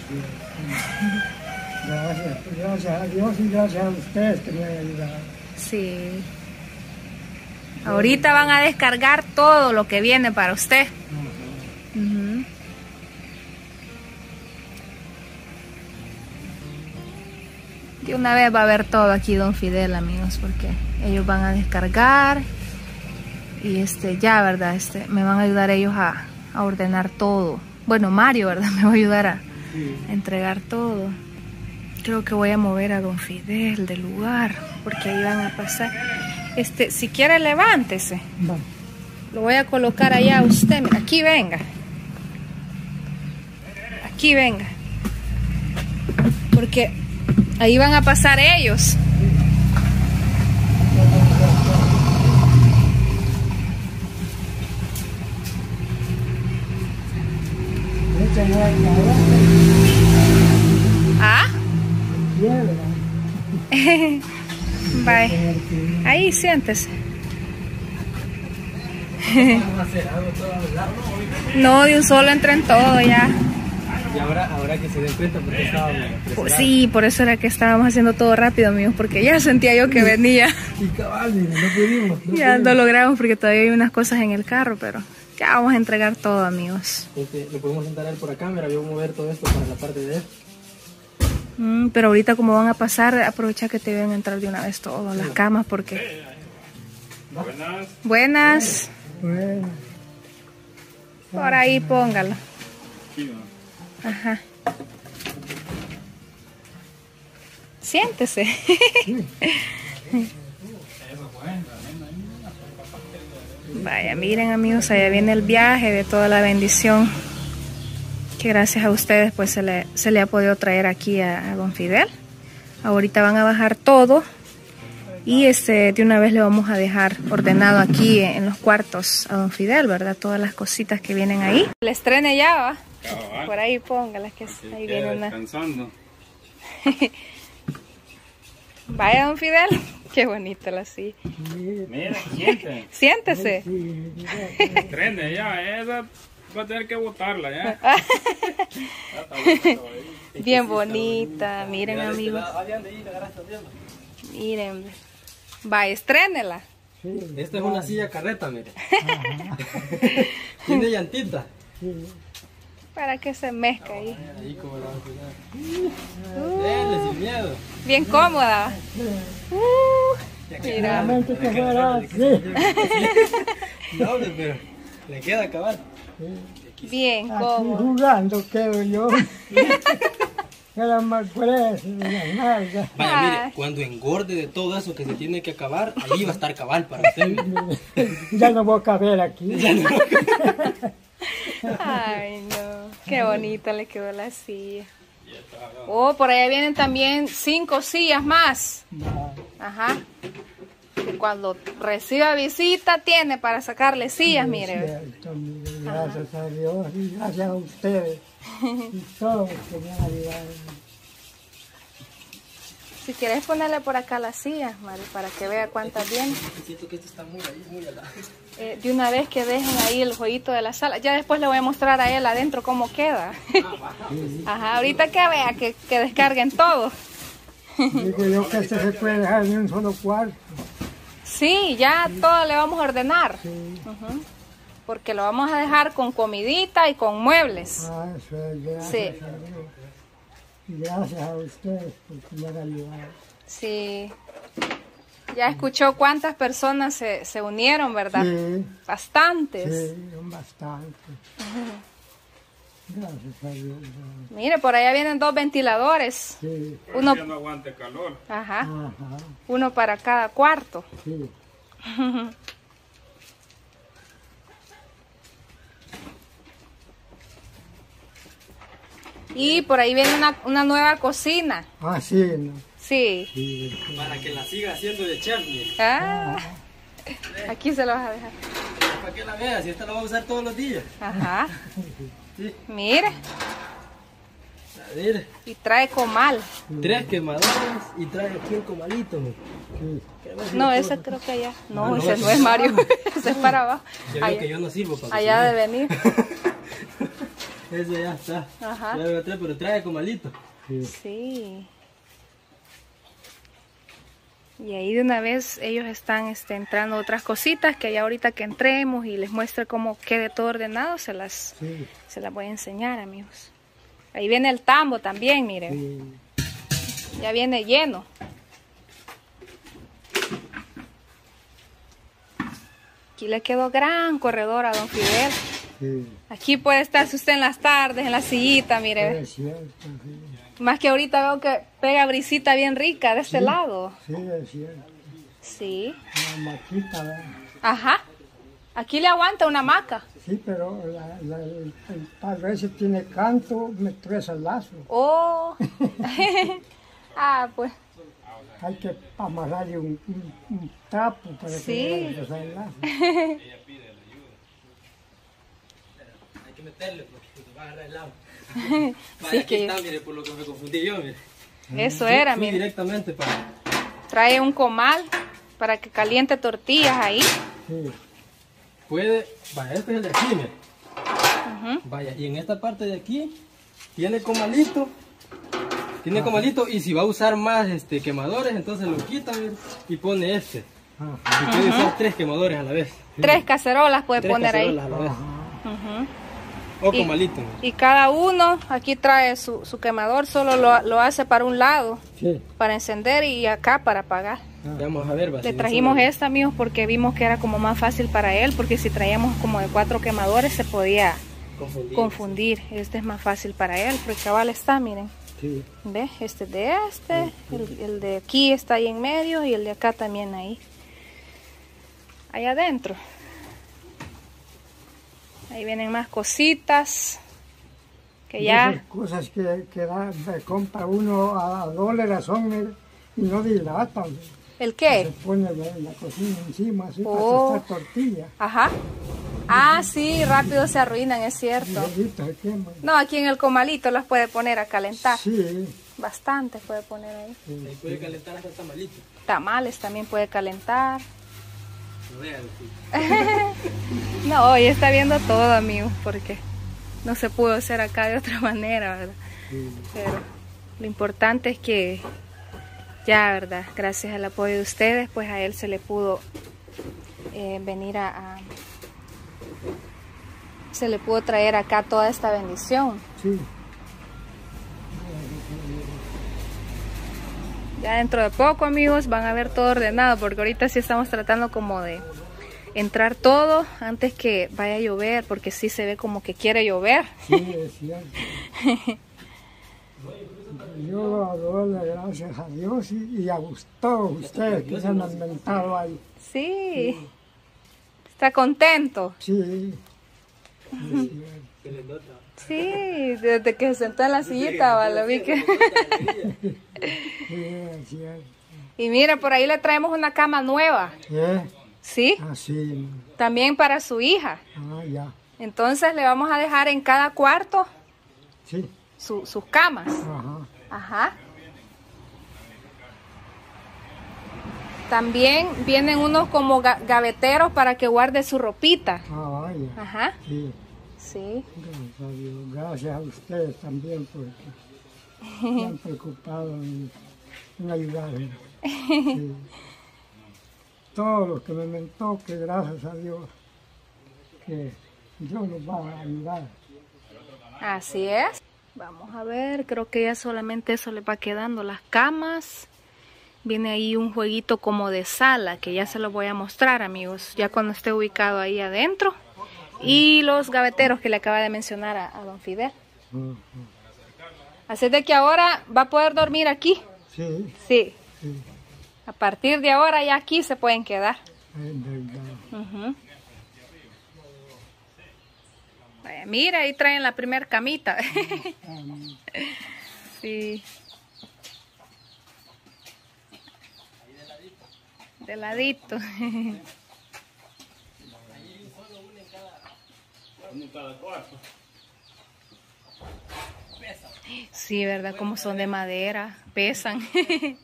Speaker 1: cierto. Gracias, gracias a Dios y gracias a ustedes que me han ayudado.
Speaker 2: Sí. Ahorita van a descargar todo lo que viene para usted. Ujú. De una vez va a ver todo aquí, don Fidel, amigos, porque ellos van a descargar y este ya, verdad, este me van a ayudar ellos a, a ordenar todo. Bueno, Mario, verdad, (laughs) me va a ayudar a, a entregar todo. Creo que voy a mover a don Fidel del lugar, porque ahí van a pasar. Este, si quiere levántese. Lo voy a colocar allá a usted. Mira, aquí venga. Aquí venga. Porque ahí van a pasar ellos. Ah. (laughs) bye. Ahí siéntese. (laughs) No, de un solo entra en todo ya.
Speaker 6: Y ahora, ahora que se den cuenta porque estábamos
Speaker 2: Pues sí, por eso era que estábamos haciendo todo rápido, amigos, porque ya sentía yo que venía.
Speaker 1: Y cabal, mira, no pudimos. no
Speaker 2: Ya no logramos porque todavía hay unas cosas en el carro, pero ya vamos a entregar todo, amigos.
Speaker 6: Este, lo podemos sentar él por acá, mira, voy a mover todo esto para la parte de él.
Speaker 2: Mm, pero ahorita como van a pasar, aprovecha que te ven entrar de una vez todas las camas porque... Buenas. Buenas.
Speaker 1: Bueno,
Speaker 2: Por ahí póngalo. Ajá. Siéntese. Vaya, miren amigos, allá viene el viaje de toda la bendición que gracias a ustedes pues se le, se le ha podido traer aquí a, a don Fidel. Ahorita van a bajar todo y este de una vez le vamos a dejar ordenado aquí en los cuartos a don Fidel, ¿verdad? Todas las cositas que vienen ahí. El estrene ya va. Por ahí póngalas que ahí viene una.
Speaker 7: descansando. (laughs)
Speaker 2: Vaya don Fidel, qué bonita la silla.
Speaker 7: Mira, siente.
Speaker 2: Siéntese.
Speaker 7: Trene ya, esa va a tener que botarla ya.
Speaker 2: Bien bonita, miren
Speaker 6: este
Speaker 2: amigos. Miren. Vaya, estrénela.
Speaker 6: Esta es una silla carreta, mire. Tiene llantita.
Speaker 2: Para que se mezca ahí.
Speaker 6: Ahí como la sin miedo.
Speaker 2: Bien cómoda. Uh, mira.
Speaker 1: realmente que fuera así.
Speaker 6: Doble, pero le queda acabar.
Speaker 2: Bien
Speaker 1: Aquí
Speaker 2: cómoda.
Speaker 1: jugando quedo yo. (laughs) La.
Speaker 6: Vaya,
Speaker 2: Ay.
Speaker 6: mire, cuando engorde de todo eso que se tiene que acabar, ahí va a estar cabal para usted. (laughs)
Speaker 1: Ya no voy a caber aquí.
Speaker 2: Ay, no. Qué bonita le quedó la silla. Oh, por allá vienen también cinco sillas más. Ajá. Que cuando reciba visita tiene para sacarle sillas, mire.
Speaker 1: Cierto, mire, Gracias a Dios y gracias a ustedes y (laughs) todos los que me han ayudado.
Speaker 2: Si quieres ponerle por acá la silla, Mari, para que vea cuántas vienen.
Speaker 6: Siento que esto está muy ahí, muy al lado.
Speaker 2: Eh, de una vez que dejen ahí el jueguito de la sala. Ya después le voy a mostrar a él adentro cómo queda. Ajá, ahorita que vea que, que descarguen todo.
Speaker 1: Digo yo que este se puede dejar en un solo cuarto.
Speaker 2: Sí, ya todo le vamos a ordenar.
Speaker 1: Sí.
Speaker 2: Porque lo vamos a dejar con comidita y con muebles.
Speaker 1: Ah, eso es, gracias
Speaker 2: Sí.
Speaker 1: a Dios. Y gracias a ustedes por me han ayudado.
Speaker 2: Sí. Ya escuchó cuántas personas se, se unieron, ¿verdad?
Speaker 1: Sí,
Speaker 2: Bastantes.
Speaker 1: sí. Gracias a Dios.
Speaker 2: Mire, por allá vienen dos ventiladores.
Speaker 1: Sí,
Speaker 2: Uno,
Speaker 7: Ya no aguante calor.
Speaker 2: ajá,
Speaker 1: ajá,
Speaker 2: uno para cada cuarto.
Speaker 1: sí. (laughs)
Speaker 2: Y por ahí viene una, una nueva cocina.
Speaker 1: Ah, sí, ¿no?
Speaker 2: Sí.
Speaker 1: Sí,
Speaker 6: Para que la siga haciendo de chef, mire.
Speaker 2: Ah, aquí se lo vas a dejar.
Speaker 6: Para que la vea, si esta la va a usar todos los días.
Speaker 2: Ajá. (laughs)
Speaker 6: Sí.
Speaker 2: Mire,
Speaker 6: A ver,
Speaker 2: y trae comal.
Speaker 6: tres quemadores y trae aquí el comalito.
Speaker 2: No, ese creo que allá. No,
Speaker 6: Ah, no,
Speaker 2: ese no es Mario. (laughs) ese es para abajo.
Speaker 6: Ya veo que
Speaker 2: Allá,
Speaker 6: yo no sirvo para
Speaker 2: allá de venir. (laughs)
Speaker 6: Ese ya está.
Speaker 2: Ajá.
Speaker 6: Ya veo tres, pero trae comalito.
Speaker 2: Sí. Y ahí de una vez ellos están este, entrando otras cositas que ya ahorita que entremos y les muestre cómo quede todo ordenado, se las,
Speaker 1: Sí,
Speaker 2: se las voy a enseñar, amigos. Ahí viene el tambo también, miren.
Speaker 1: sí.
Speaker 2: Ya viene lleno. Aquí le quedó gran corredor a don Fidel.
Speaker 1: Sí,
Speaker 2: Aquí puede estarse usted en las tardes, en la sillita, mire. Más que ahorita veo que pega brisita bien rica de este lado.
Speaker 1: Sí, es cierto.
Speaker 2: Sí.
Speaker 1: Una maquita, ¿verdad?
Speaker 2: Ajá. Aquí le aguanta una maca.
Speaker 1: Sí, pero la, la- el, el tiene canto, me trueza el lazo.
Speaker 2: Oh. (laughs) (laughs) ah, pues.
Speaker 1: Hay que amarrarle un, un- un trapo para
Speaker 2: Sí.
Speaker 1: que no el lazo. (laughs)
Speaker 6: Hay que meterle porque se va a agarrar el agua. (laughs)
Speaker 2: Sí,
Speaker 6: aquí
Speaker 2: que-
Speaker 6: está, mire, por lo que me confundí yo, mire.
Speaker 2: Eso era,
Speaker 6: Fui
Speaker 2: mire.
Speaker 6: directamente para...
Speaker 2: Trae un comal para que caliente tortillas ahí.
Speaker 1: Sí,
Speaker 6: Puede... Vaya, este es el de aquí, mire.
Speaker 2: Ujú.
Speaker 6: Vaya, y en esta parte de aquí tiene comalito. Tiene comalito y si va a usar más este quemadores, entonces lo quita mire, y pone este.
Speaker 1: ajá,
Speaker 6: Y puede usar tres quemadores a la vez.
Speaker 2: Tres cacerolas puede
Speaker 6: Tres
Speaker 2: poner ahí.
Speaker 6: cacerolas a la vez.
Speaker 2: Y- cada uno aquí trae su, su quemador, solo lo, lo hace para un lado,
Speaker 1: sí.
Speaker 2: para encender y acá para apagar.
Speaker 6: Ya Vamos a ver, va,
Speaker 2: Le
Speaker 6: si
Speaker 2: trajimos
Speaker 6: no
Speaker 2: esta, amigos, porque vimos que era como más fácil para él, porque si traíamos como de cuatro quemadores se podía
Speaker 6: Confundir.
Speaker 2: confundir. Este es más fácil para él, porque cabal está, miren.
Speaker 1: Sí,
Speaker 2: ¿Ve? Este es de este, el, el de aquí está ahí en medio y el de acá también ahí. Ahí adentro. Ahí vienen más cositas. Que ya...
Speaker 1: esas cosas que, que da, compra uno a, dólares son y no dilatan.
Speaker 2: ¿El
Speaker 1: Se
Speaker 2: qué?
Speaker 1: pone la, la cocina encima así
Speaker 2: Oh.
Speaker 1: para tortilla.
Speaker 2: Ajá. Ah, sí, rápido se arruinan, es cierto.
Speaker 1: Se.
Speaker 2: No, aquí en el comalito las puede poner a calentar.
Speaker 1: Sí,
Speaker 2: Bastante puede poner ahí.
Speaker 6: Ahí puede calentar hasta tamalito.
Speaker 2: Tamales también puede calentar. (laughs) No, hoy está viendo todo, amigo, porque no se pudo hacer acá de otra (laughs) manera, ¿verdad? Pero lo importante es que ya, ¿verdad? Gracias al apoyo de ustedes, pues a él se le pudo eh, venir a, a- Se le pudo traer acá toda esta bendición.
Speaker 1: sí.
Speaker 2: Ya dentro de poco, amigos, van a ver todo ordenado, porque ahorita sí estamos tratando como de entrar todo antes que vaya a llover, porque sí se ve como que quiere llover.
Speaker 1: Sí, es cierto. Yo doy gracias a Dios y, y a todos ustedes que se han alimentado ahí.
Speaker 2: Sí. Está contento.
Speaker 1: Sí.
Speaker 2: Sí, desde que se sentó en la sillita, ¿vale? Vi que... (laughs)
Speaker 1: sí.
Speaker 2: Y mira, por ahí le traemos una cama nueva,
Speaker 1: ¿Eh?
Speaker 2: ¿sí?
Speaker 1: Así,
Speaker 2: También para su hija.
Speaker 1: ah, ya.
Speaker 2: Entonces le vamos a dejar en cada cuarto
Speaker 1: Sí,
Speaker 2: su- sus camas.
Speaker 1: ajá.
Speaker 2: Ajá. También vienen unos como ga- gaveteros para que guarde su ropita.
Speaker 1: Ah, vaya.
Speaker 2: Ajá.
Speaker 1: Sí,
Speaker 2: Sí.
Speaker 1: gracias a Dios. Gracias a ustedes también porque me han (laughs) preocupado en, en ayudarme. Sí. Todos los que me me toque, gracias a Dios, que Dios los va a ayudar.
Speaker 2: Así es. Vamos a ver, creo que ya solamente eso le va quedando. Las camas. Viene ahí un jueguito como de sala que ya se lo voy a mostrar, amigos, ya cuando esté ubicado ahí adentro. Y los gaveteros que le acaba de mencionar a, a don Fidel.
Speaker 1: Ujú.
Speaker 2: Así de que ahora va a poder dormir aquí.
Speaker 1: Sí,
Speaker 2: Sí.
Speaker 1: sí,
Speaker 2: A partir de ahora ya aquí se pueden quedar. Vaya, mira, ahí traen la primer camita. (laughs) sí. De ladito. (laughs) Sí, ¿verdad? Como son de madera, pesan. (laughs)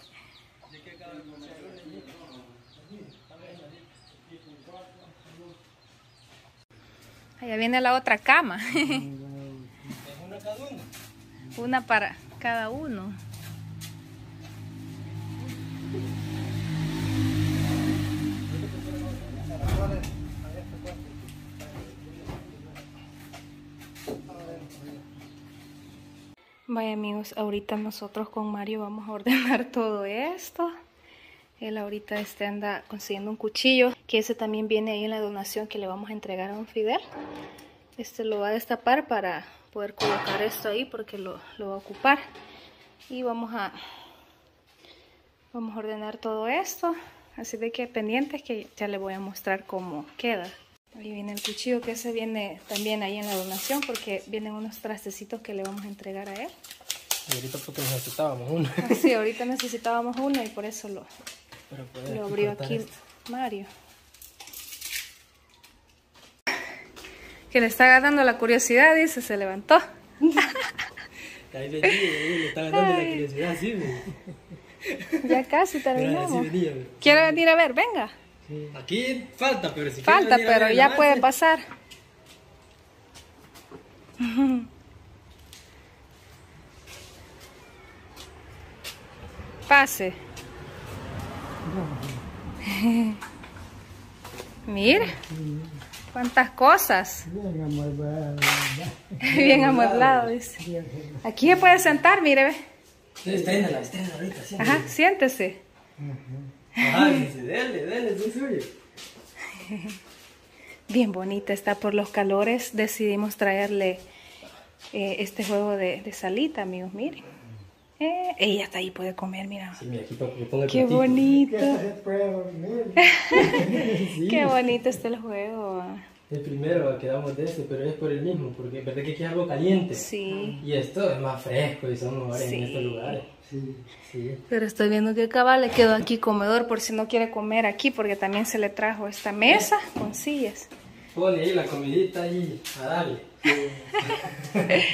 Speaker 2: Allá viene la otra cama. (laughs) Una para cada uno. Vaya amigos, ahorita nosotros con Mario vamos a ordenar (laughs) todo esto. Él ahorita este anda consiguiendo un cuchillo, que ese también viene ahí en la donación que le vamos a entregar a don Fidel. Este lo va a destapar para poder colocar esto ahí porque lo, lo va a ocupar. Y vamos a, vamos a ordenar todo esto. Así de que pendientes que ya le voy a mostrar cómo queda. Ahí viene el cuchillo que ese viene también ahí en la donación porque vienen unos trastecitos que le vamos a entregar a él.
Speaker 6: Y ahorita porque necesitábamos uno.
Speaker 2: Sí, ahorita necesitábamos uno y por eso lo, lo abrió aquí
Speaker 6: esto.
Speaker 2: Mario. Que le está ganando la curiosidad, dice, se levantó. (laughs)
Speaker 6: Ahí venía, ahí le estaba dando la curiosidad, sí.
Speaker 2: Ya casi terminamos. ¿Quiere venir a ver? Venga.
Speaker 6: Aquí falta, pero si
Speaker 2: Falta, pero ya puede pasar. (laughs) Pase. (laughs) Mira, cuántas cosas.
Speaker 1: Bien amueblado, (laughs)
Speaker 2: Bien amueblado, dice. Aquí se puede sentar, mire. ve.
Speaker 6: Sí, estrénala, estrénala ahorita.
Speaker 2: Ajá, siéntese.
Speaker 6: Ajá, dice, dele, dele, es (laughs) suyo.
Speaker 2: Bien bonita está por los calores. Decidimos traerle eh, este juego de, de salita, amigos. Miren. Eh, ella está ahí, puede comer, mira.
Speaker 6: Sí, mira, aquí ponga el
Speaker 2: Qué
Speaker 6: platito.
Speaker 2: bonito. (laughs)
Speaker 6: Sí.
Speaker 2: Qué bonito está el juego.
Speaker 6: El primero quedamos de ese, pero es por el mismo, porque es verdad que aquí es algo caliente.
Speaker 2: Sí.
Speaker 6: Y esto es más fresco y son mejores
Speaker 2: Sí.
Speaker 6: en estos lugares.
Speaker 1: Sí,
Speaker 6: Sí.
Speaker 2: Pero estoy viendo que cabal le quedó aquí comedor por si no quiere comer aquí, porque también se le trajo esta mesa con sillas.
Speaker 6: Pone ahí la comidita ahí a darle. (laughs)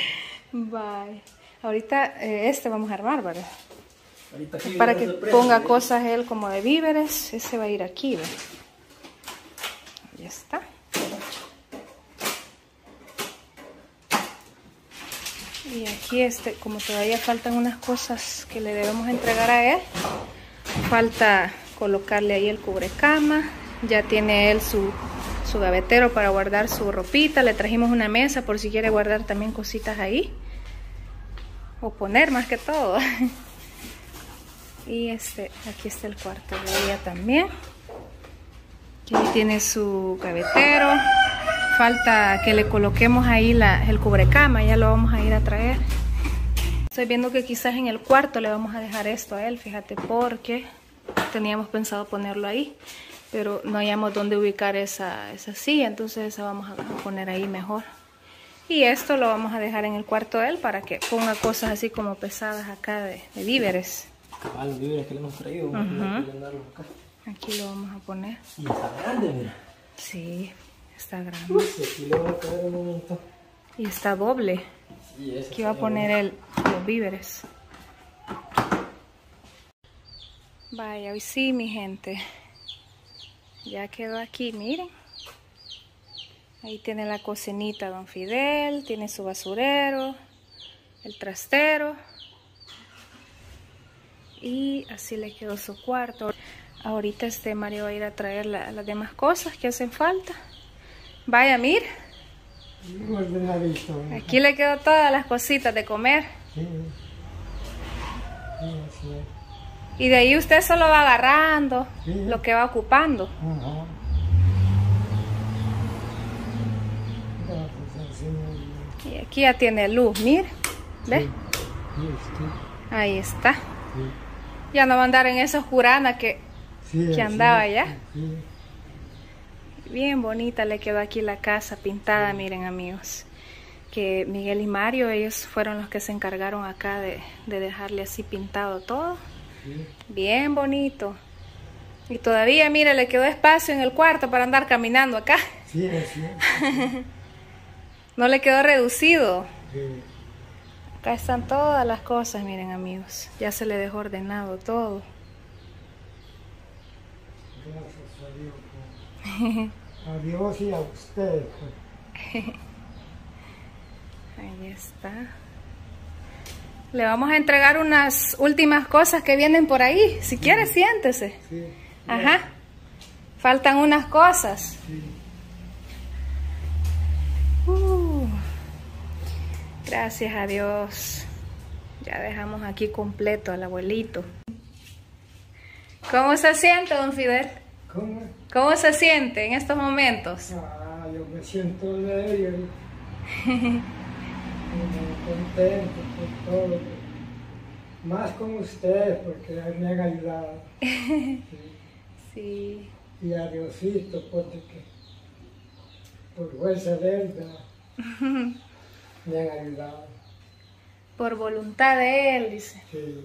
Speaker 2: Bye. Ahorita eh, este vamos a armar, ¿verdad?
Speaker 6: Ahorita aquí
Speaker 2: Para que
Speaker 6: sorpresa,
Speaker 2: ponga cosas él como de víveres, ese va a ir aquí, ¿ve? Ya está. Y aquí, este, como todavía faltan unas cosas que le debemos entregar a él, falta colocarle ahí el cubrecama. Ya tiene él su, su gavetero para guardar su ropita. Le trajimos una mesa por si quiere guardar también cositas ahí. O poner más que todo. (laughs) Y este, aquí está el cuarto de ella también. Aquí tiene su gavetero. Falta que le coloquemos ahí la, el cubrecama, ya lo vamos a ir a traer. Estoy viendo que quizás en el cuarto le vamos a dejar esto a él, fíjate, porque teníamos pensado ponerlo ahí, pero no hayamos dónde ubicar esa, esa silla, entonces esa vamos a poner ahí mejor. Y esto lo vamos a dejar en el cuarto de él para que ponga cosas así como pesadas acá de, de víveres.
Speaker 6: Los víveres que le hemos traído, vamos a tener que llenarlos acá.
Speaker 2: Aquí lo vamos a poner.
Speaker 6: Y está grande, mira.
Speaker 2: Sí, está grande.
Speaker 6: Y un
Speaker 2: está doble.
Speaker 6: Sí,
Speaker 2: Aquí va a poner el, los víveres. Vaya, hoy sí, mi gente. Ya quedó aquí, miren. Ahí tiene la cocinita don Fidel, tiene su basurero, el trastero. Y así le quedó su cuarto. Ahorita este Mario va a ir a traer la- las demás cosas que hacen falta. Vaya.
Speaker 1: ¿no?
Speaker 2: Aquí le quedó todas las cositas de comer. Y de ahí usted solo va agarrando lo que va ocupando. Y aquí ya tiene luz, mire. ¿Ve? Ahí está. Ya no va a andar en esa oscurana que que andaba
Speaker 1: es. Sí.
Speaker 2: bien bonita le quedó aquí la casa pintada, miren amigos. Que Miguel y Mario, ellos fueron los que se encargaron acá de, de dejarle así pintado todo.
Speaker 1: Sí.
Speaker 2: Bien bonito. Y todavía, mire, le quedó espacio en el cuarto para andar caminando acá.
Speaker 1: Sí, es. (laughs)
Speaker 2: No le quedó reducido.
Speaker 1: Sí.
Speaker 2: Acá están todas las cosas, miren amigos. Ya se le dejó ordenado todo.
Speaker 1: Gracias a Dios. (laughs) A Dios y a usted. pues. (laughs)
Speaker 2: Ahí está. Le vamos a entregar unas últimas cosas que vienen por ahí. Si quiere, siéntese.
Speaker 1: Sí.
Speaker 2: Ajá. Faltan unas cosas.
Speaker 1: Sí.
Speaker 2: Uh. Gracias a Dios. Ya dejamos aquí completo al abuelito. ¿Cómo se siente, don Fidel?
Speaker 1: ¿Cómo?
Speaker 2: ¿Cómo se siente en estos momentos?
Speaker 1: Ah, yo me siento alegre. (laughs) Muy contento por todo. Más con usted, porque me han ayudado. Sí. (laughs)
Speaker 2: Sí.
Speaker 1: Y a Diosito, porque que por fuerza de él (laughs) me han ayudado.
Speaker 2: Por voluntad de él, dice.
Speaker 1: Sí.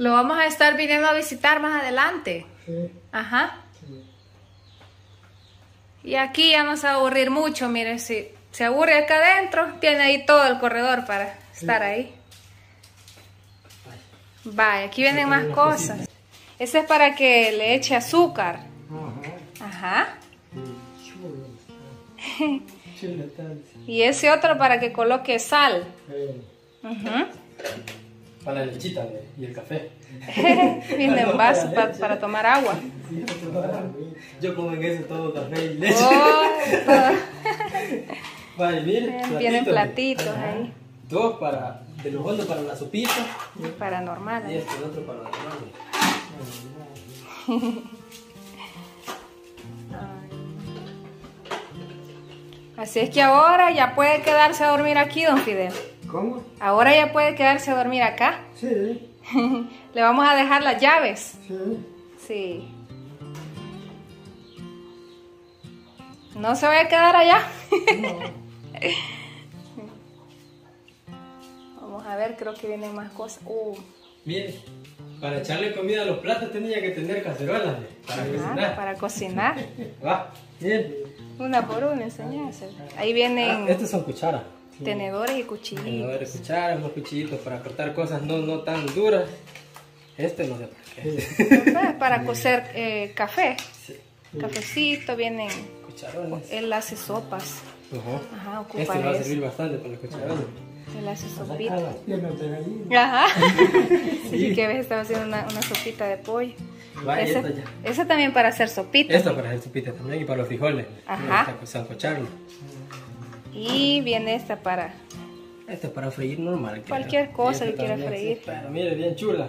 Speaker 2: Lo vamos a estar viniendo a visitar más adelante.
Speaker 1: Sí.
Speaker 2: Ajá.
Speaker 1: sí.
Speaker 2: Y aquí ya no se va a aburrir mucho, mire, si se aburre acá adentro, tiene ahí todo el corredor para estar ahí. Vaya, aquí vienen más cosas. Ese es para que le eche azúcar.
Speaker 1: Ajá.
Speaker 2: Ajá. (laughs) Y ese otro para que coloque sal.
Speaker 1: Sí.
Speaker 6: Para la lechita y el café.
Speaker 2: Viene en vaso pa- para tomar agua.
Speaker 6: Yo como en ese todo café y leche.
Speaker 2: Oh. (laughs)
Speaker 6: Vale, mire.
Speaker 2: Vienen
Speaker 6: platito,
Speaker 2: platitos ahí.
Speaker 6: Dos para, de los fondos para la sopita
Speaker 2: Paranormal.
Speaker 6: y
Speaker 2: ahí.
Speaker 6: este otro para la mano.
Speaker 2: Así es que ahora ya puede quedarse a dormir aquí, don Fidel.
Speaker 1: ¿Cómo?
Speaker 2: Ahora ya puede quedarse a dormir acá.
Speaker 1: Sí, (laughs)
Speaker 2: Le vamos a dejar las llaves.
Speaker 1: sí.
Speaker 2: Sí. No se vaya a quedar allá. (laughs) Vamos a ver, creo que vienen más cosas. Uh,
Speaker 6: Mire, para echarle comida a los platos tenía que tener cacerolas para
Speaker 2: ah,
Speaker 6: cocinar.
Speaker 2: para cocinar. (laughs)
Speaker 6: Va, bien.
Speaker 2: Una por una, enseñarse. Ahí
Speaker 6: Ah,
Speaker 2: vienen
Speaker 6: estos son cucharas.
Speaker 2: Tenedores y
Speaker 6: Tenedores,
Speaker 2: cuchillitos.
Speaker 6: cucharas, unos cuchillitos para cortar cosas no, no tan duras. Este no sé para qué.
Speaker 2: Para cocer eh, café.
Speaker 6: Sí.
Speaker 2: Cafecito, vienen.
Speaker 6: Cucharones.
Speaker 2: Él hace sopas.
Speaker 6: Ajá.
Speaker 2: Ajá, ocupa
Speaker 6: Este va a
Speaker 2: eso.
Speaker 6: servir bastante para los cucharones.
Speaker 2: Él hace sopita. Ajá. (laughs) Y que ves, estaba haciendo una, una sopita de pollo.
Speaker 6: Va,
Speaker 2: Ese,
Speaker 6: esta ya.
Speaker 2: ese también para hacer sopita.
Speaker 6: Esto para hacer sopita también y para los frijoles.
Speaker 2: Ajá.
Speaker 6: Para sancocharlo.
Speaker 2: Y viene esta para
Speaker 6: Este es para freír normal. creo.
Speaker 2: Cualquier cosa
Speaker 6: Y
Speaker 2: que quiera freír.
Speaker 6: sí, Pero mire, bien chula.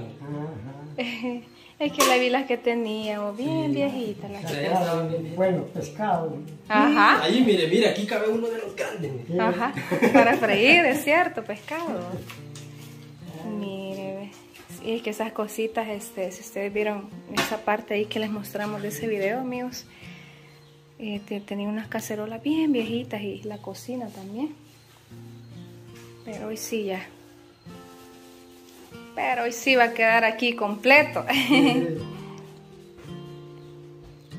Speaker 6: (laughs)
Speaker 2: Es que la vi las que teníamos, bien viejitas. las que-
Speaker 1: bueno, pescado.
Speaker 2: Ajá,
Speaker 6: Ahí, mire, mire, aquí cabe uno de los grandes. mire.
Speaker 2: ajá. Para freír, es cierto, pescado. Mire. Sí, es que esas cositas, este, si ustedes vieron esa parte ahí que les mostramos de ese video, amigos, eh, te- tenía unas cacerolas bien viejitas y la cocina también. Pero hoy sí ya. Pero hoy sí va a quedar aquí completo. (laughs)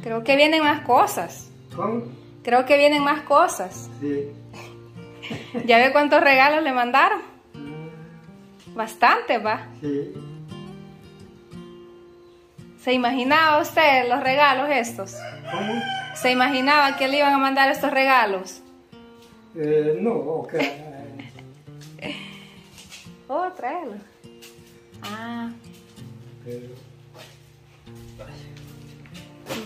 Speaker 2: Creo que vienen más cosas.
Speaker 1: ¿Cómo?
Speaker 2: Creo que vienen más cosas.
Speaker 1: Sí. (laughs)
Speaker 2: ¿Ya ve cuántos regalos le mandaron? (laughs) Bastante, va.
Speaker 1: Sí.
Speaker 2: ¿Se imaginaba usted los regalos estos?
Speaker 1: ¿Cómo?
Speaker 2: ¿Se imaginaba que le iban a mandar estos regalos?
Speaker 1: Eh, no, ok. (laughs)
Speaker 2: Oh, tráelo. Ah,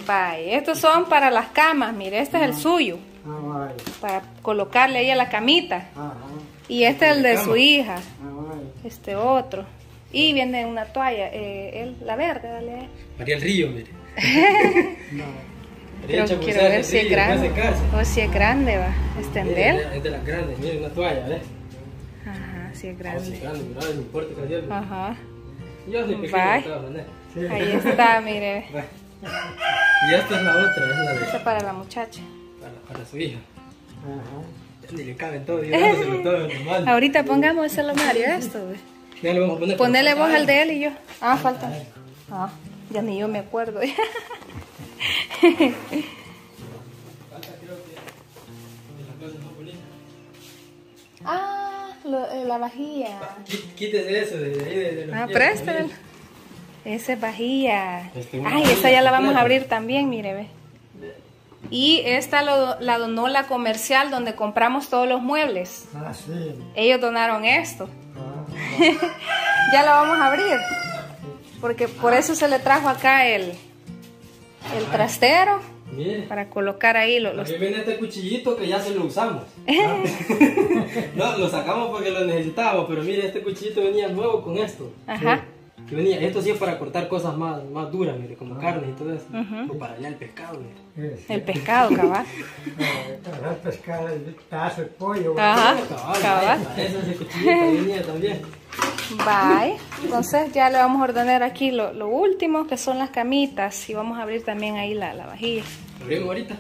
Speaker 2: vaya. Estos son para las camas, mire, este es el suyo.
Speaker 1: ah, vaya.
Speaker 2: Para colocarle ahí a la camita.
Speaker 1: Ajá.
Speaker 2: Y este es el de su hija.
Speaker 1: Ah, vaya.
Speaker 2: Este otro. Y viene una toalla, eh, el- la verde, dale.
Speaker 6: María el Río, mire. (laughs)
Speaker 1: No.
Speaker 6: María
Speaker 2: Quiero, ver si es grande. O si es grande, va.
Speaker 6: Mire,
Speaker 2: Extender.
Speaker 6: Es de las grandes, mire, una toalla, ¿ves?
Speaker 2: Ajá, si es
Speaker 6: Oh, sí,
Speaker 2: grande.
Speaker 6: grande, mira, no importa, Cadiel.
Speaker 2: Ajá.
Speaker 6: Yo soy pequeño
Speaker 2: Bye.
Speaker 6: de todas maneras.
Speaker 1: Sí.
Speaker 2: Ahí está, mire. (laughs)
Speaker 6: Bye. Y esta es la otra, es la de
Speaker 2: Esta para la muchacha.
Speaker 6: para, para su hija.
Speaker 1: Ajá.
Speaker 6: Ni le caben todo, llevándoselo (laughs) todo en la mano.
Speaker 2: Ahorita pongamos ese Mario, esto, güey.
Speaker 6: Ya le vamos a poner.
Speaker 2: Ponele vos al de él y yo. Ah, falta. Ah, ya ni yo me acuerdo. (laughs) ah, lo- eh, la vajilla.
Speaker 6: Quí- Quítese eso de ahí. De, de los
Speaker 2: Ah,
Speaker 6: pies,
Speaker 2: préstale. Esa es vajilla.
Speaker 6: Este,
Speaker 2: Ay, esa ya la vamos a abrir también, mire, ve. Y esta lo- la donó la comercial donde compramos todos los muebles.
Speaker 1: Ah, sí.
Speaker 2: Ellos donaron esto. (laughs) Ya la vamos a abrir. Porque por eso se le trajo acá el, el trastero para colocar ahí lo- los...
Speaker 6: Aquí viene este cuchillito que ya se lo usamos. (laughs) (laughs) no, lo sacamos porque lo necesitábamos, pero mire, este cuchillito venía nuevo con esto.
Speaker 2: Ajá.
Speaker 6: Que venía, esto sí es para cortar cosas más, más duras, mire, como carne y todo eso. O para allá el pescado, mire.
Speaker 1: sí.
Speaker 2: El pescado, cabal.
Speaker 1: Para pescar el pedazo de pollo.
Speaker 2: Ajá,
Speaker 6: Cabal,
Speaker 2: cabal.
Speaker 6: para eso ese cuchillito venía también.
Speaker 2: Bye. Entonces ya le vamos a ordenar aquí lo, lo último, que son las camitas. Y vamos a abrir también ahí la, la vajilla.
Speaker 6: ¿Lo abrimos ahorita?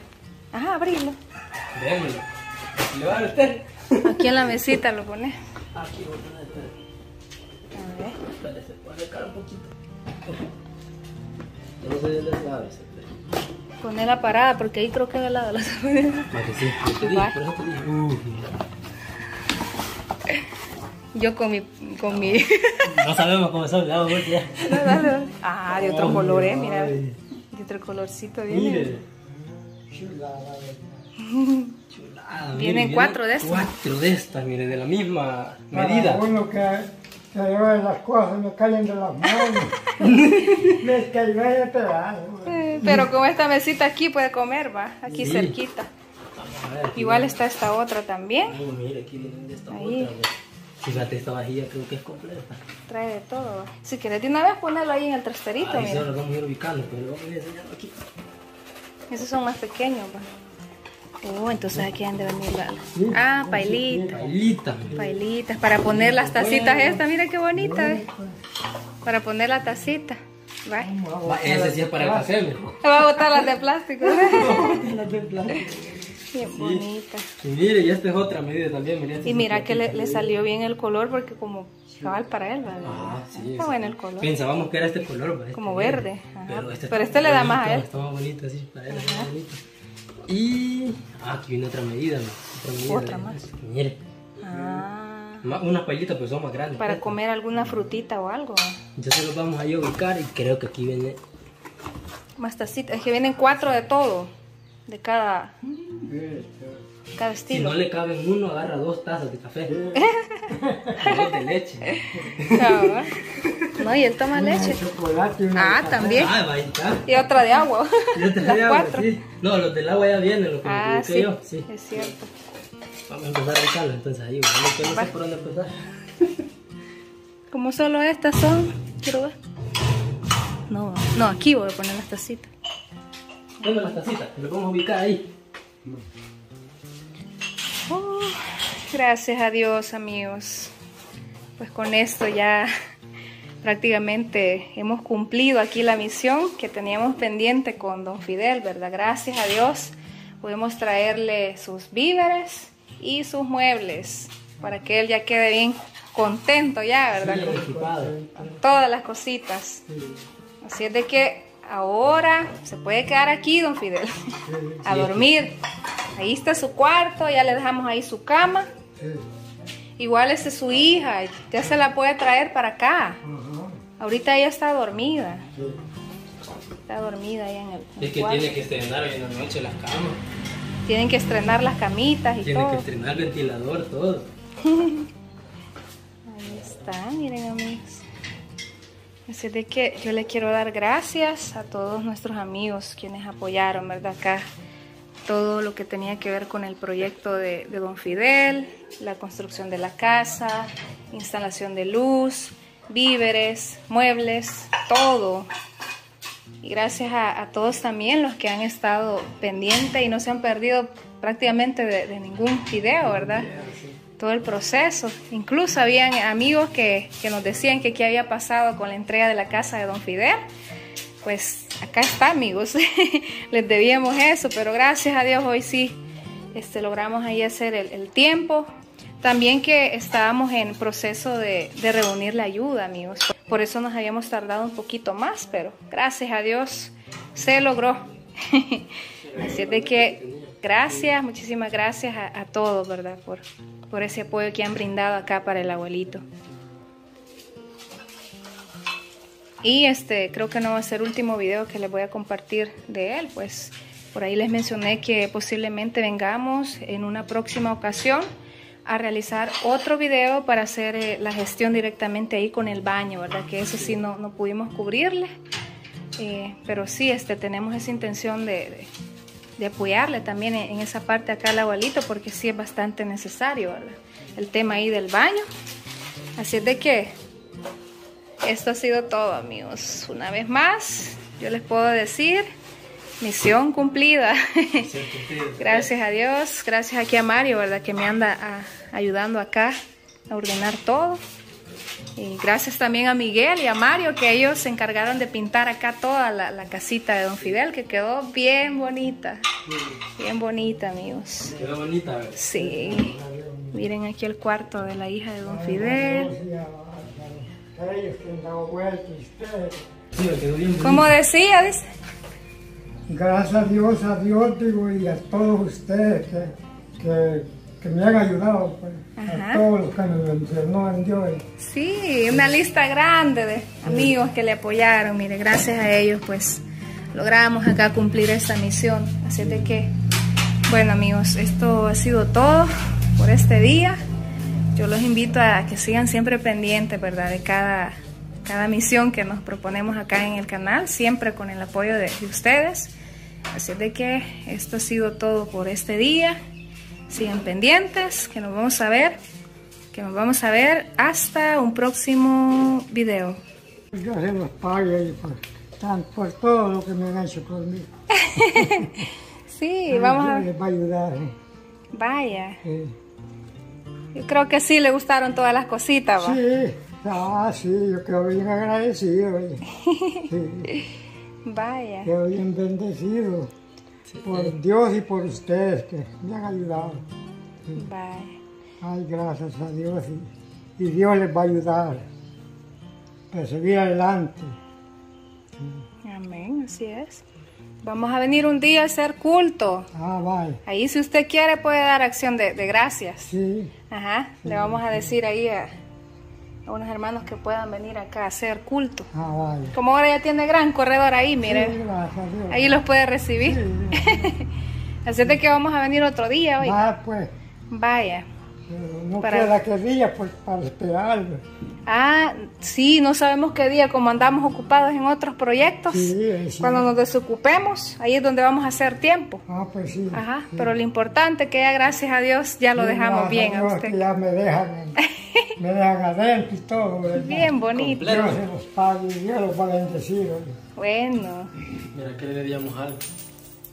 Speaker 2: Ajá, abrirlo.
Speaker 6: Démoslo. ¿Le va a dar usted?
Speaker 2: Aquí en la mesita lo pone.
Speaker 6: Aquí. A
Speaker 2: ver.
Speaker 6: Acercar un poquito. Yo no sé de espere.
Speaker 2: Poner la parada porque ahí creo que de lado la
Speaker 6: Para que sí, yo te dije,
Speaker 2: Va.
Speaker 6: por eso te dije. Uh, (laughs)
Speaker 2: Yo con mi... Con mi...
Speaker 6: no sabemos cómo son, damos vuelta ya. (laughs)
Speaker 2: No, dale, dale. Ah, de otro
Speaker 6: Ay,
Speaker 2: color, eh, mira.
Speaker 6: ay.
Speaker 2: De otro colorcito viene.
Speaker 6: Mire.
Speaker 1: Chulada. (laughs)
Speaker 6: Chulada,
Speaker 2: Vienen
Speaker 6: vienen
Speaker 2: cuatro de estas.
Speaker 6: Cuatro de estas, mire, de la misma
Speaker 1: Para
Speaker 6: medida.
Speaker 1: que, que lleva las cosas me caen de las manos. (laughs) me cayó de pedazo.
Speaker 2: Eh, Pero con esta mesita aquí puede comer, va. Aquí
Speaker 6: Sí.
Speaker 2: cerquita.
Speaker 6: A ver, aquí
Speaker 2: Igual
Speaker 6: viene.
Speaker 2: está esta otra también.
Speaker 6: Oh, mire, aquí vienen de esta
Speaker 2: Ahí.
Speaker 6: otra. mire. Fíjate, esta vajilla creo que es completa.
Speaker 2: Trae de todo. va. Si quieres de una vez ponerlo ahí en el trasterito,
Speaker 6: Ahí
Speaker 2: mira.
Speaker 6: solo vamos a ir ubicando, pero vamos a ir enseñando aquí.
Speaker 2: Esos son más pequeños, va. Oh, entonces aquí han de venir la... Ah, pailita.
Speaker 6: Bailita, mire.
Speaker 2: Pailitas para poner las tacitas estas. Mira qué bonita, ¿ves? Para poner la tacita. Va,
Speaker 6: ese sí es para el mire.
Speaker 2: Va a botar las de plástico. (laughs)
Speaker 6: Las de plástico.
Speaker 2: Bien bonita.
Speaker 6: Y mire, y esta es otra medida también, mire. esta
Speaker 2: Y mira que le, salió bien el color porque como cabal para él, ¿vale?
Speaker 6: Ah, sí.
Speaker 2: Está bueno el color.
Speaker 6: Pensábamos que era este color, ¿verdad?
Speaker 2: Como
Speaker 6: Este
Speaker 2: verde, ajá.
Speaker 6: Pero este,
Speaker 2: Pero
Speaker 6: está
Speaker 2: este le da más a él.
Speaker 6: Está más bonito, sí, para él está más bonito. Y ah, aquí viene otra medida. Otra, medida
Speaker 2: Otra
Speaker 6: de-
Speaker 2: más.
Speaker 6: Mire,
Speaker 2: Ah,
Speaker 6: unas pailitas, pero son más grandes.
Speaker 2: para
Speaker 6: pues.
Speaker 2: comer alguna frutita o algo.
Speaker 6: Entonces los vamos a ubicar y creo que aquí viene.
Speaker 2: Más tacitas. Es que vienen cuatro de todo. De cada, cada
Speaker 6: Si no le caben uno, agarra dos tazas de café. (laughs) Dos de leche.
Speaker 2: No, y él toma leche.
Speaker 1: Chocolate y una
Speaker 2: Ah, también.
Speaker 6: Ah, va a estar.
Speaker 2: Y otra de agua.
Speaker 6: Yo te
Speaker 2: Las (laughs)
Speaker 6: la
Speaker 2: cuatro.
Speaker 6: sí. No, los del agua ya vienen, lo que
Speaker 2: Ah,
Speaker 6: me
Speaker 2: sí.
Speaker 6: yo. Sí.
Speaker 2: Es cierto.
Speaker 6: Vamos a empezar a ubicarlo entonces ahí. Bueno, no sé por dónde empezar.
Speaker 2: Como solo estas son. Quiero ver. No, no, aquí voy a poner las tacitas.
Speaker 6: Dame las tacitas, lo vamos a ubicar ahí.
Speaker 2: Oh, gracias a Dios, amigos. Pues con esto ya prácticamente hemos cumplido aquí la misión que teníamos pendiente con don Fidel, ¿verdad? Gracias a Dios podemos traerle sus víveres y sus muebles para que él ya quede bien contento ya, ¿verdad? Con- con todas las cositas. Así es de que ahora se puede quedar aquí, don Fidel, a dormir. Ahí está su cuarto, ya le dejamos ahí su cama. Igual esta es su hija, ya se la puede traer para acá. Ahorita ella está dormida. Está dormida ahí en el. en
Speaker 6: Es que
Speaker 2: cuarto.
Speaker 6: tiene que estrenar hoy en la noche las camas.
Speaker 2: Tienen que estrenar las camitas y
Speaker 6: Tiene
Speaker 2: todo.
Speaker 6: que estrenar ventilador, todo. (laughs)
Speaker 2: Ahí está, miren amigos. Así de que yo le quiero dar gracias a todos nuestros amigos quienes apoyaron, ¿verdad? Acá todo lo que tenía que ver con el proyecto de, Don Fidel, la construcción de la casa, instalación de luz, víveres, muebles, todo. Y gracias a, a todos también los que han estado pendientes y no se han perdido prácticamente de, de ningún video, ¿verdad? Todo el proceso. Incluso habían amigos que, que nos decían que qué había pasado con la entrega de la casa de Don Fidel. Pues acá está, amigos. (laughs) Les debíamos eso, pero gracias a Dios hoy sí este, logramos ahí hacer el, el tiempo. También que estábamos en proceso de, de reunir la ayuda, amigos. Por eso nos habíamos tardado un poquito más, pero gracias a Dios se logró. (laughs) Así es de que gracias, muchísimas gracias a, a todos, ¿verdad? Por, por ese apoyo que han brindado acá para el abuelito. Y este, creo que no va a ser el último video que les voy a compartir de él, pues por ahí les mencioné que posiblemente vengamos en una próxima ocasión a realizar otro video para hacer eh, la gestión directamente ahí con el baño, ¿verdad? Que eso sí no, no pudimos cubrirle, eh, pero sí este, tenemos esa intención de, de, de apoyarle también en, esa parte acá al abuelito, porque sí es bastante necesario, ¿verdad? El tema ahí del baño. Así es de que esto ha sido todo, amigos. Una vez más, yo les puedo decir, misión cumplida. gracias a Dios, gracias aquí a Mario, ¿verdad? Que me anda a, ayudando acá a ordenar todo. Y gracias también a Miguel y a Mario, que ellos se encargaron de pintar acá toda la, la casita de Don Fidel, que quedó bien bonita. Bien bonita, amigos.
Speaker 6: Quedó bonita, ¿verdad?
Speaker 2: Sí. Miren aquí el cuarto de la hija de Don Fidel. Como decía, dice.
Speaker 1: Gracias a Dios, a Dios digo, y a todos ustedes que, que, que me han ayudado, pues, a todos los que mencionó en Dios.
Speaker 2: Sí, una lista grande de amigos que le apoyaron. Mire, gracias a ellos, pues logramos acá cumplir esta misión. Así de que, bueno, amigos, esto ha sido todo por este día. Yo los invito a que sigan siempre pendientes, ¿verdad? De cada, cada misión que nos proponemos acá en el canal, siempre con el apoyo de, de ustedes. Así de que esto ha sido todo por este día. Sigan pendientes, que nos vamos a ver, que nos vamos a ver hasta un próximo video.
Speaker 1: Yo se los pague por, por todo lo que me han hecho mí. (laughs)
Speaker 2: Sí,
Speaker 1: Ay,
Speaker 2: vamos a
Speaker 1: les va a ayudar. eh.
Speaker 2: Vaya,
Speaker 1: Eh,
Speaker 2: yo creo que sí le gustaron todas las cositas, ¿va?
Speaker 1: Sí, ah, sí, yo quedo bien agradecido. oye. (laughs) Sí,
Speaker 2: Vaya.
Speaker 1: quedo bien bendecido por Dios y por ustedes que me han ayudado.
Speaker 2: Vaya.
Speaker 1: Ay, gracias a Dios y, y Dios les va a ayudar para seguir adelante.
Speaker 2: Amén, así es. Vamos a venir un día a hacer culto.
Speaker 1: Ah, vaya,
Speaker 2: Ahí si usted quiere puede dar acción de, de gracias.
Speaker 1: sí,
Speaker 2: Ajá. Le vamos a decir ahí a, a unos hermanos que puedan venir acá a hacer culto.
Speaker 1: ah, vaya.
Speaker 2: Como ahora ya tiene gran corredor ahí, mire. Ahí los puede recibir.
Speaker 1: Sí, (laughs)
Speaker 2: Así es de que vamos a venir otro día hoy.
Speaker 1: va, pues,
Speaker 2: Vaya.
Speaker 1: pero no
Speaker 2: Para-
Speaker 1: queda que día pues, para esperarlo.
Speaker 2: Ah, sí, no sabemos qué día, como andamos ocupados en otros proyectos.
Speaker 1: Sí, sí.
Speaker 2: Cuando nos desocupemos, ahí es donde vamos a hacer tiempo.
Speaker 1: Ah, pues sí.
Speaker 2: Ajá,
Speaker 1: sí.
Speaker 2: pero lo importante que ya gracias a Dios ya lo
Speaker 1: Sí,
Speaker 2: dejamos bien a usted.
Speaker 1: ya me dejan, (laughs) me dejan adentro y todo. ¿verdad?
Speaker 2: Bien bonito.
Speaker 1: Dios se los pague y Dios los va a bendecir. oye.
Speaker 2: Bueno.
Speaker 6: Mira que le debíamos algo.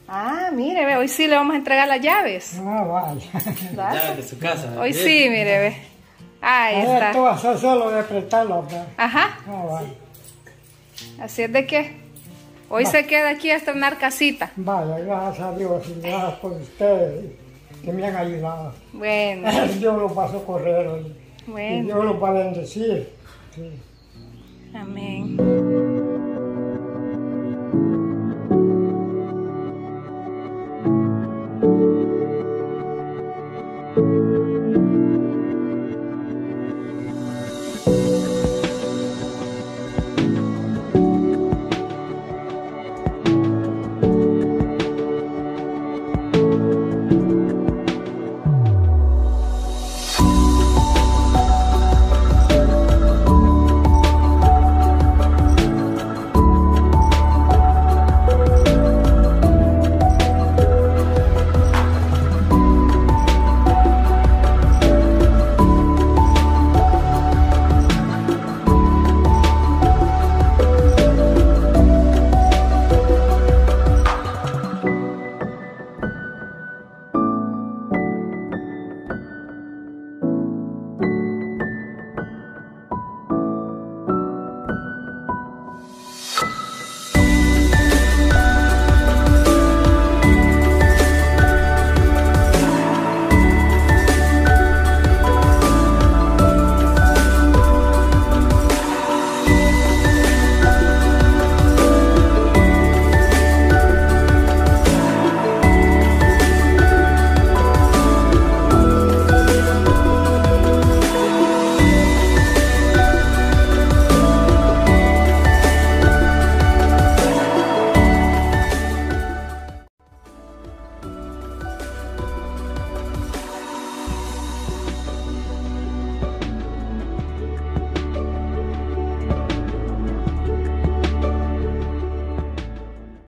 Speaker 2: Ah, mire, ve, hoy sí le vamos a entregar las llaves.
Speaker 1: Ah, vaya.
Speaker 2: ¿verdad?
Speaker 6: Llaves de su casa.
Speaker 2: Hoy
Speaker 6: Bien.
Speaker 2: sí, mire, ve. Ahí
Speaker 1: Esto
Speaker 2: está.
Speaker 1: va a ser solo de apretarlo. ¿verdad?
Speaker 2: Ajá, así es de que hoy se queda aquí a estrenar casita.
Speaker 1: Vaya, gracias a Dios y gracias por ustedes que me han ayudado.
Speaker 2: Bueno, (laughs)
Speaker 1: Dios los va a socorrer oye. y
Speaker 2: bueno,
Speaker 1: Dios los va a bendecir. Sí.
Speaker 2: amén.